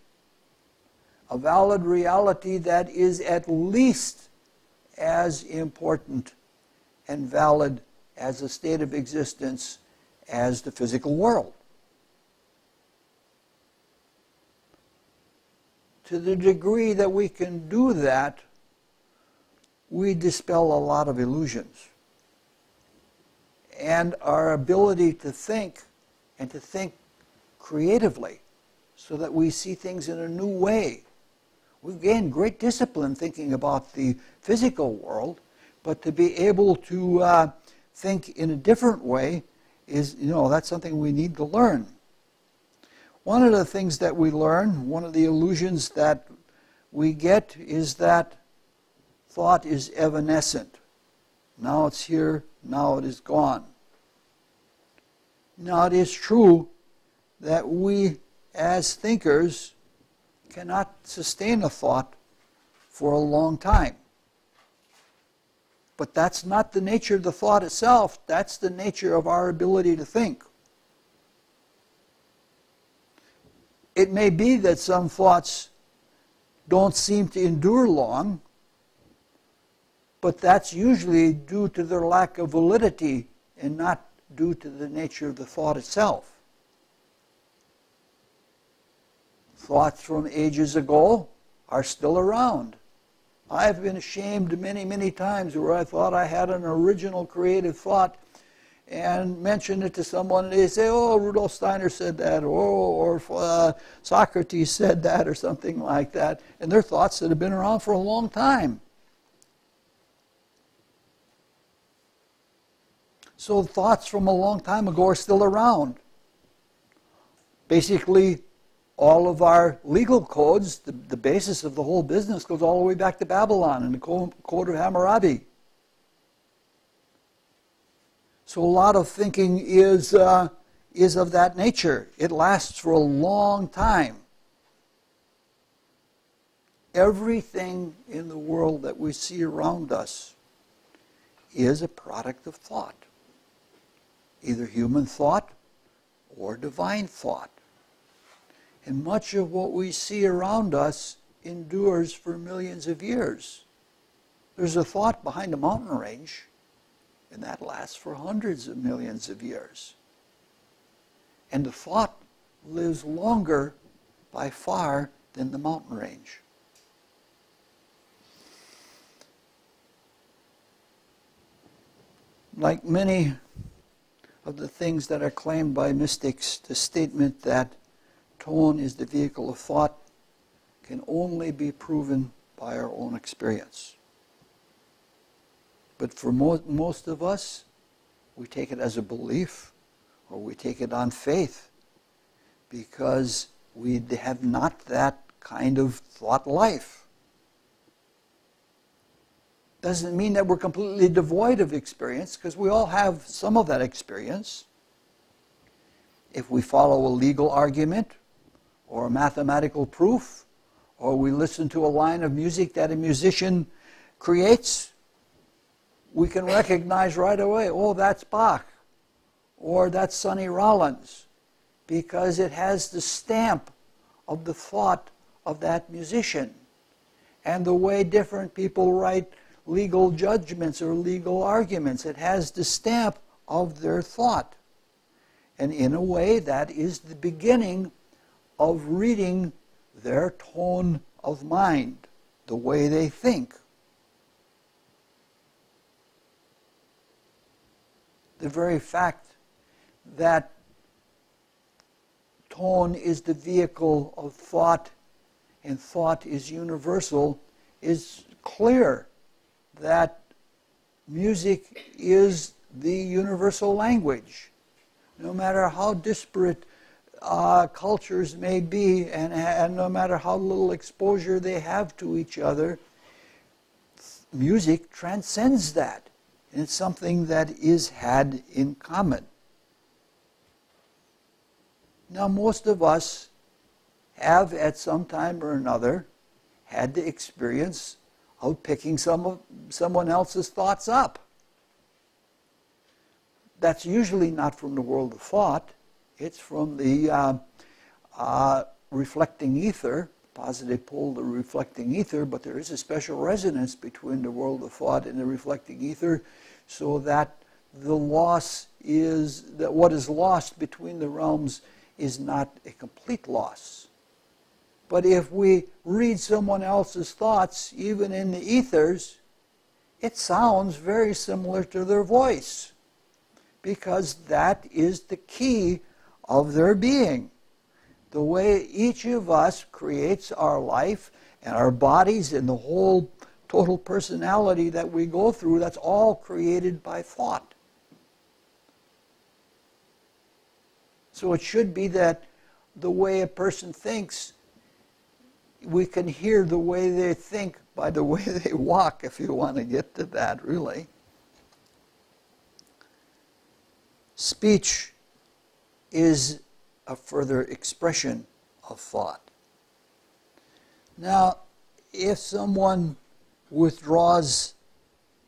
a valid reality that is at least as important and valid as a state of existence as the physical world. To the degree that we can do that, we dispel a lot of illusions and our ability to think and to think creatively so that we see things in a new way. We gain great discipline thinking about the physical world, but to be able to uh, think in a different way is, you know, that's something we need to learn. One of the things that we learn, one of the illusions that we get is that thought is evanescent. Now it's here, now it is gone. Now, it is true that we, as thinkers, cannot sustain a thought for a long time. But that's not the nature of the thought itself, that's the nature of our ability to think. It may be that some thoughts don't seem to endure long, but that's usually due to their lack of validity and not due to the nature of the thought itself. Thoughts from ages ago are still around. I've been ashamed many, many times where I thought I had an original creative thought and mentioned it to someone and they say, oh, Rudolf Steiner said that, or, or uh, Socrates said that, or something like that. And they're thoughts that have been around for a long time. So thoughts from a long time ago are still around. Basically, all of our legal codes, the, the basis of the whole business goes all the way back to Babylon and the Code of Hammurabi. So a lot of thinking is, uh, is of that nature. It lasts for a long time. Everything in the world that we see around us is a product of thought either human thought or divine thought. And much of what we see around us endures for millions of years. There's a thought behind a mountain range, and that lasts for hundreds of millions of years. And the thought lives longer by far than the mountain range. Like many of the things that are claimed by mystics, the statement that tone is the vehicle of thought can only be proven by our own experience. But for mo- most of us, we take it as a belief or we take it on faith because we have not that kind of thought life. Doesn't mean that we're completely devoid of experience, because we all have some of that experience. If we follow a legal argument or a mathematical proof, or we listen to a line of music that a musician creates, we can recognize right away, oh, that's Bach, or that's Sonny Rollins, because it has the stamp of the thought of that musician. And the way different people write legal judgments or legal arguments, it has the stamp of their thought. And in a way, that is the beginning of reading their tone of mind, the way they think. The very fact that tone is the vehicle of thought and thought is universal is clear that music is the universal language. No matter how disparate uh, cultures may be, and, and no matter how little exposure they have to each other, music transcends that. And it's something that is had in common. Now, most of us have at some time or another had the experience of picking some of someone else's thoughts up. That's usually not from the world of thought. It's from the uh, uh, reflecting ether, positive pole the reflecting ether, but there is a special resonance between the world of thought and the reflecting ether, so that the loss is that what is lost between the realms is not a complete loss. But if we read someone else's thoughts, even in the ethers, it sounds very similar to their voice because that is the key of their being. The way each of us creates our life and our bodies and the whole total personality that we go through, that's all created by thought. So it should be that the way a person thinks we can hear the way they think by the (laughs) way they walk, if you want to get to that, really. Speech is a further expression of thought. Now, if someone withdraws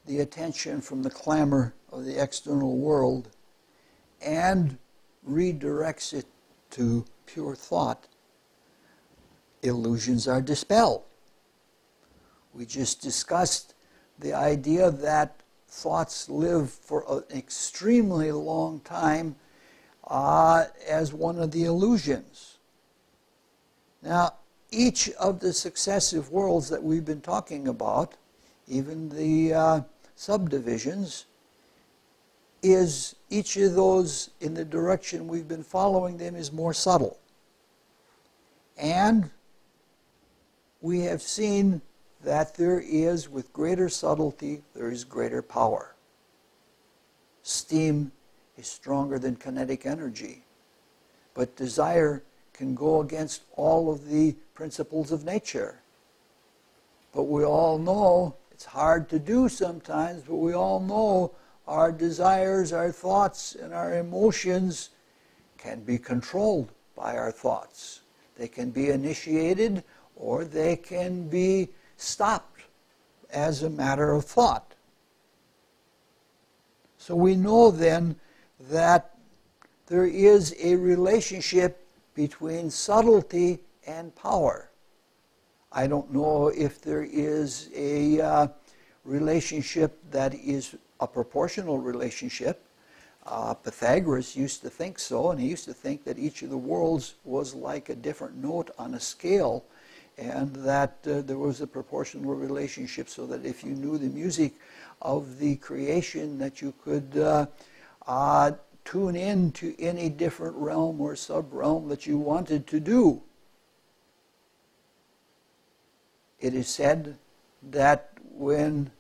the attention from the clamor of the external world and redirects it to pure thought, illusions are dispelled. We just discussed the idea that thoughts live for an extremely long time uh, as one of the illusions. Now, each of the successive worlds that we've been talking about, even the uh, subdivisions, is each of those in the direction we've been following them is more subtle. And we have seen that there is, with greater subtlety, there is greater power. Steam is stronger than kinetic energy, but desire can go against all of the principles of nature. But we all know it's hard to do sometimes, but we all know our desires, our thoughts, and our emotions can be controlled by our thoughts. They can be initiated or they can be stopped as a matter of thought. So we know then that there is a relationship between subtlety and power. I don't know if there is a uh, relationship that is a proportional relationship. Uh, Pythagoras used to think so, and he used to think that each of the worlds was like a different note on a scale and that uh, there was a proportional relationship so that if you knew the music of the creation that you could uh, tune in to any different realm or sub-realm that you wanted to do. It is said that when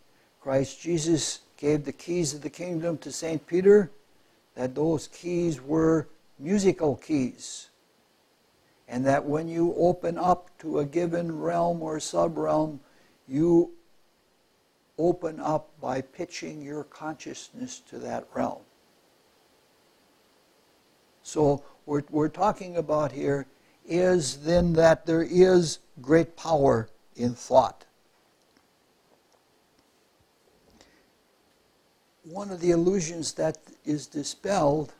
Christ Jesus gave the keys of the kingdom to St. Peter, that those keys were musical keys And that when you open up to a given realm or subrealm, you open up by pitching your consciousness to that realm. So, what we're talking about here is then that there is great power in thought. One of the illusions that is dispelled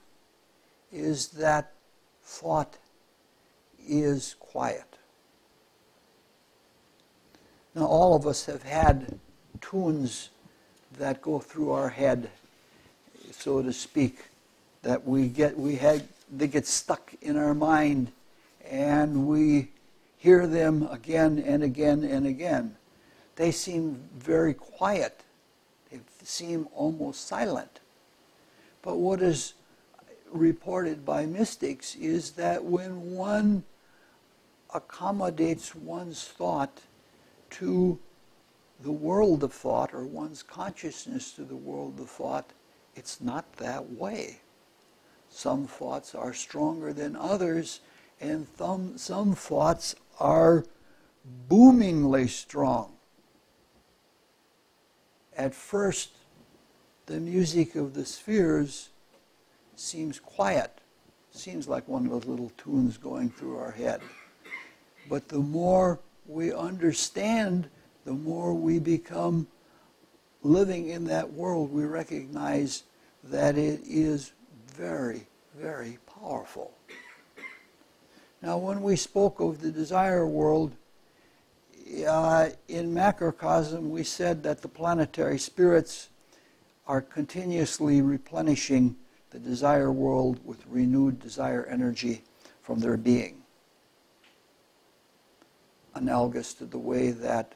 is that thought is quiet. Now, all of us have had tunes that go through our head, so to speak, that we get, we had, they get stuck in our mind, and we hear them again and again and again. They seem very quiet. They seem almost silent. But what is reported by mystics is that when one accommodates one's thought to the world of thought or one's consciousness to the world of thought, it's not that way. Some thoughts are stronger than others, and some, some thoughts are boomingly strong. At first, the music of the spheres seems quiet, seems like one of those little tunes going through our head. But the more we understand, the more we become living in that world, we recognize that it is very, very powerful. Now, when we spoke of the desire world, uh, in macrocosm, we said that the planetary spirits are continuously replenishing the desire world with renewed desire energy from their being. Analogous to the way that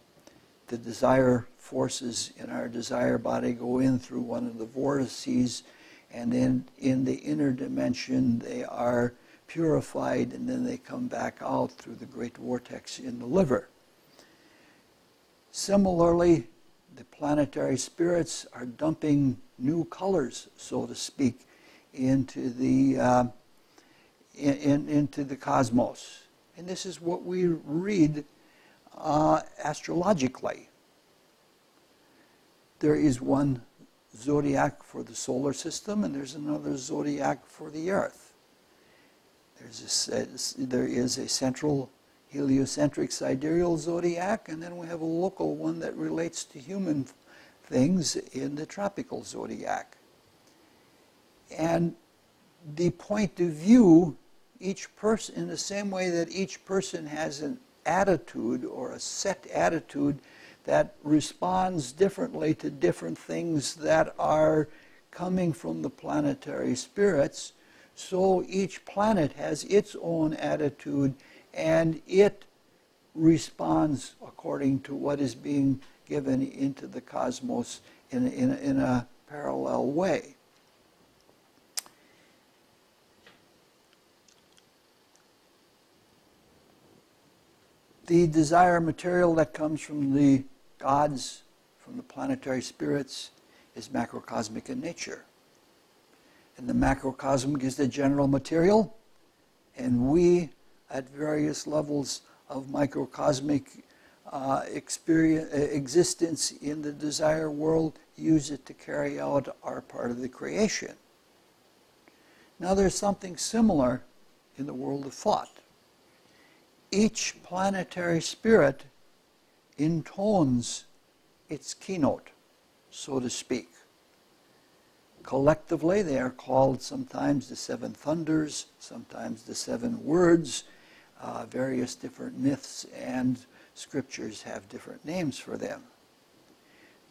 the desire forces in our desire body go in through one of the vortices, and then in the inner dimension they are purified, and then they come back out through the great vortex in the liver. Similarly, the planetary spirits are dumping new colors, so to speak, into the uh, in, in, into the cosmos, and this is what we read uh, astrologically. There is one zodiac for the solar system, and there's another zodiac for the Earth. There's a, there is a central heliocentric sidereal zodiac, and then we have a local one that relates to human things in the tropical zodiac. And the point of view, each person, in the same way that each person has an attitude or a set attitude that responds differently to different things that are coming from the planetary spirits, so each planet has its own attitude and it responds according to what is being given into the cosmos in, in, in a parallel way. The desire material that comes from the gods, from the planetary spirits, is macrocosmic in nature and the macrocosm gives the general material, and we, at various levels of microcosmic uh, experience, uh, existence in the desire world, use it to carry out our part of the creation. Now, there's something similar in the world of thought. Each planetary spirit intones its keynote, so to speak. Collectively, they are called sometimes the seven thunders, sometimes the seven words. Uh, various different myths and scriptures have different names for them.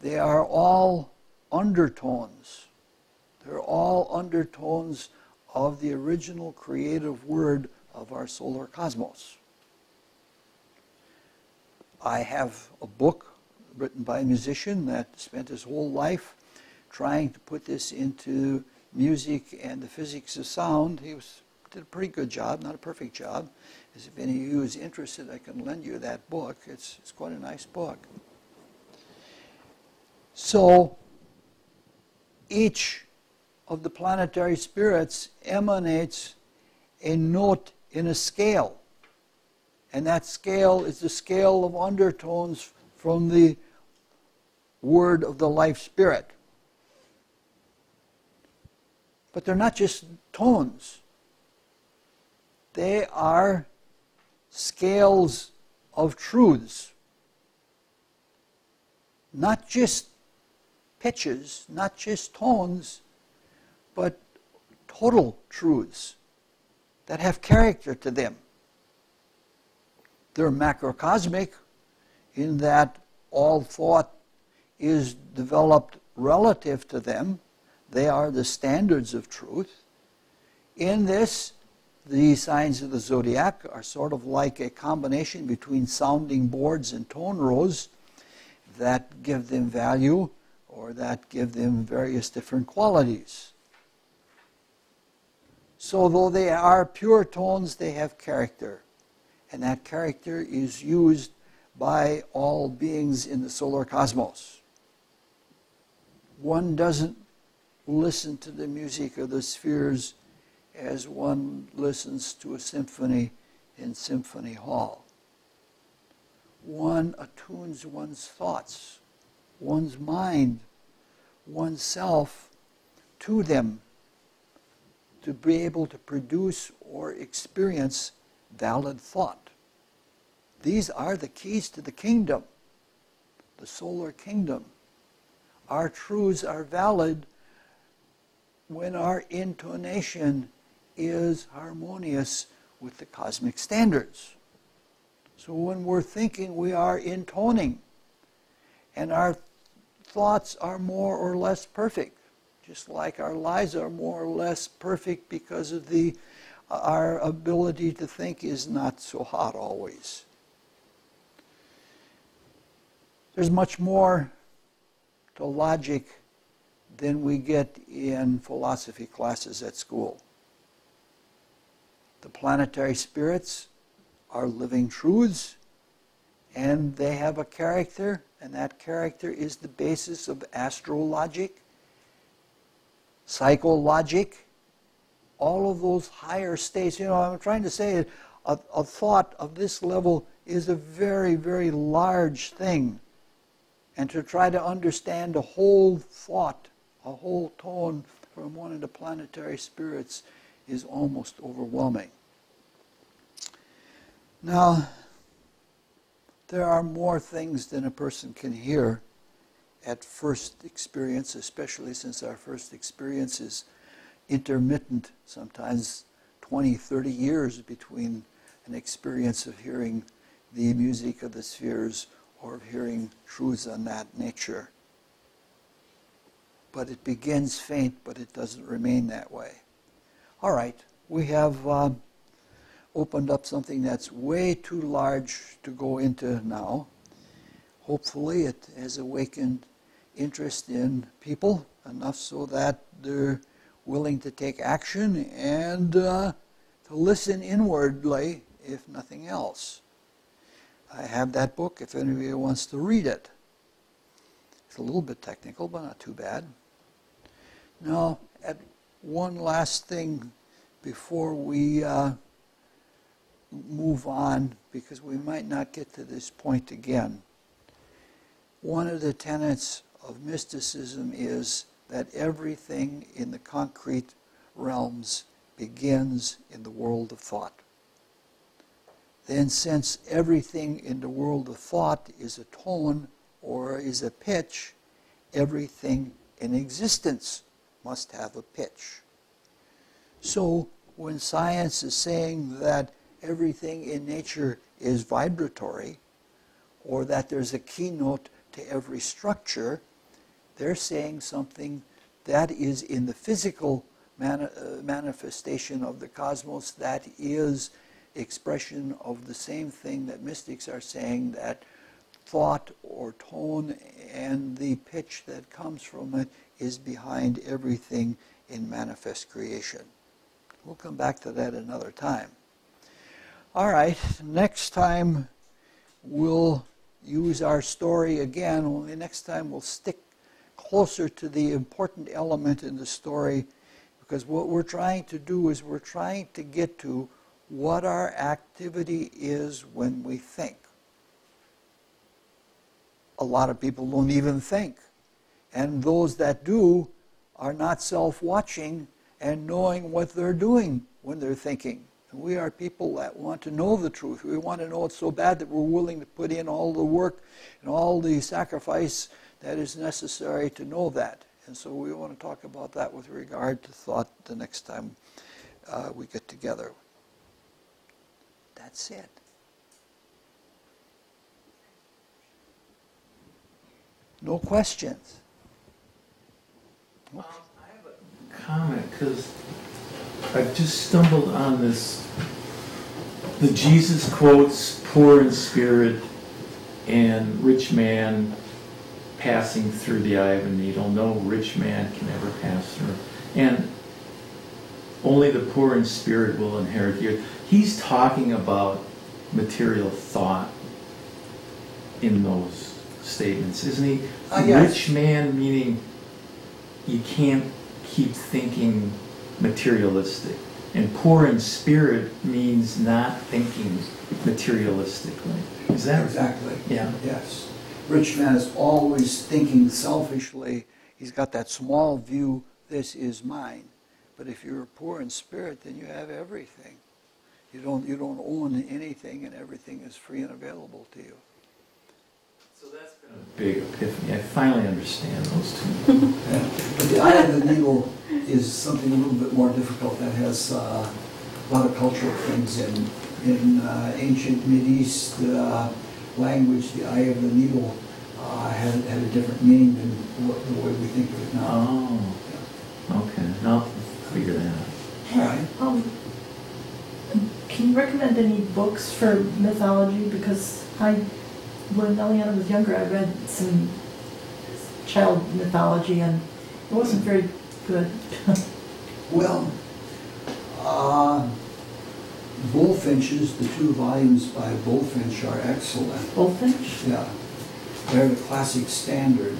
They are all undertones. They're all undertones of the original creative word of our solar cosmos. I have a book written by a musician that spent his whole life trying to put this into music and the physics of sound. He was, did a pretty good job, not a perfect job. As if any of you is interested, I can lend you that book. It's, it's quite a nice book. So each of the planetary spirits emanates a note in a scale. And that scale is the scale of undertones from the word of the life spirit. But they're not just tones, they are scales of truths. Not just pitches, not just tones, but total truths that have character to them. They're macrocosmic in that all thought is developed relative to them. They are the standards of truth. In this, the signs of the zodiac are sort of like a combination between sounding boards and tone rows that give them value or that give them various different qualities. So, though they are pure tones, they have character. And that character is used by all beings in the solar cosmos. One doesn't listen to the music of the spheres as one listens to a symphony in Symphony Hall. One attunes one's thoughts, one's mind, oneself to them to be able to produce or experience valid thought. These are the keys to the kingdom, the solar kingdom. Our truths are valid when our intonation is harmonious with the cosmic standards. So when we're thinking, we are intoning, and our thoughts are more or less perfect, just like our lives are more or less perfect because of the our ability to think is not so hot always. There's much more to logic than we get in philosophy classes at school. The planetary spirits are living truths, and they have a character, and that character is the basis of astrologic, psychologic, all of those higher states. You know, I'm trying to say a, a thought of this level is a very, very large thing. And to try to understand a whole thought, a whole tone from one of the planetary spirits is almost overwhelming. Now, there are more things than a person can hear at first experience, especially since our first experience is intermittent, sometimes 20, 30 years between an experience of hearing the music of the spheres or of hearing truths on that nature. But it begins faint, but it doesn't remain that way. All right, we have uh, opened up something that's way too large to go into now. Hopefully, it has awakened interest in people enough so that they're willing to take action and uh, to listen inwardly, if nothing else. I have that book if anybody wants to read it. It's a little bit technical, but not too bad. Now, at one last thing before we uh, move on, because we might not get to this point again. One of the tenets of mysticism is that everything in the concrete realms begins in the world of thought. Then, since everything in the world of thought is a tone or is a pitch, everything in existence must have a pitch. So, when science is saying that everything in nature is vibratory, or that there's a keynote to every structure, they're saying something that is in the physical mani uh, manifestation of the cosmos, that is expression of the same thing that mystics are saying that thought or tone and the pitch that comes from it is behind everything in manifest creation. We'll come back to that another time. All right, next time we'll use our story again. Only next time we'll stick closer to the important element in the story because what we're trying to do is we're trying to get to what our activity is when we think. A lot of people don't even think. And those that do are not self watching and knowing what they're doing when they're thinking. And we are people that want to know the truth. We want to know it so bad that we're willing to put in all the work and all the sacrifice that is necessary to know that. And so we want to talk about that with regard to thought the next time uh, we get together. That's it. No questions. Um, I have a comment, because I've just stumbled on this, the Jesus quotes, poor in spirit and rich man passing through the eye of a needle. No rich man can ever pass through. And only the poor in spirit will inherit the earth. He's talking about material thought in those statements, isn't he? Uh, yes. Rich man meaning you can't keep thinking materialistic. And poor in spirit means not thinking materialistically. Is that Exactly. Yeah. Yes. Rich man is always thinking selfishly. He's got that small view, this is mine. But if you're poor in spirit, then you have everything. You don't, you don't own anything and everything is free and available to you. So that's been a big epiphany. I finally understand those two. Yeah. (laughs) But the eye of the needle is something a little bit more difficult that has uh, a lot of cultural things in, in uh, ancient Mideast uh, language. The eye of the needle uh, had, had a different meaning than what, the way we think of it now. Oh, okay. I'll figure that out. All right. Um, can you recommend any books for mythology? Because I, when Eliana was younger, I read some child mythology and it wasn't very good. (laughs) Well, uh, Bulfinch's, the two volumes by Bulfinch are excellent. Bulfinch? Yeah, they're the classic standard.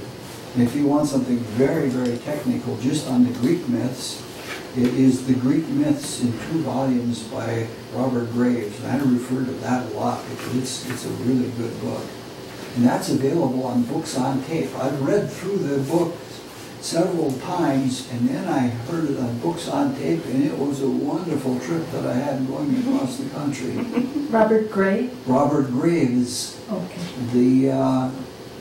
And if you want something very, very technical, just on the Greek myths, it is the Greek myths in two volumes by Robert Graves. And I refer to that a lot because it's, it's a really good book. And that's available on Books on Tape. I've read through the book several times and then I heard it on Books on Tape and it was a wonderful trip that I had going across the country. (laughs) Robert Gray? Robert Graves Okay. the uh,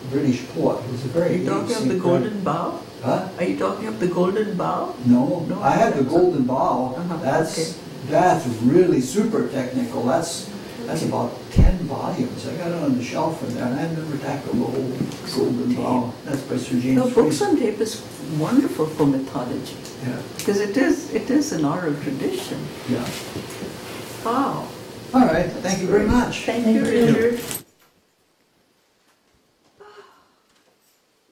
British poet who's a very Are you talking of the idiosyncratic- golden bough? Huh? Are you talking of the golden bough? No, No, I have the Golden Bough. Uh-huh, That's that's really super technical. That's that's about ten volumes. I got it on the shelf in there, and I've never tackled the whole Golden Bough. That's by Sir James. No, books on tape is wonderful for mythology Yeah, because it is it is an oral tradition. yeah. Wow. All right. Thank you very much. Thank Thank you, you. Richard.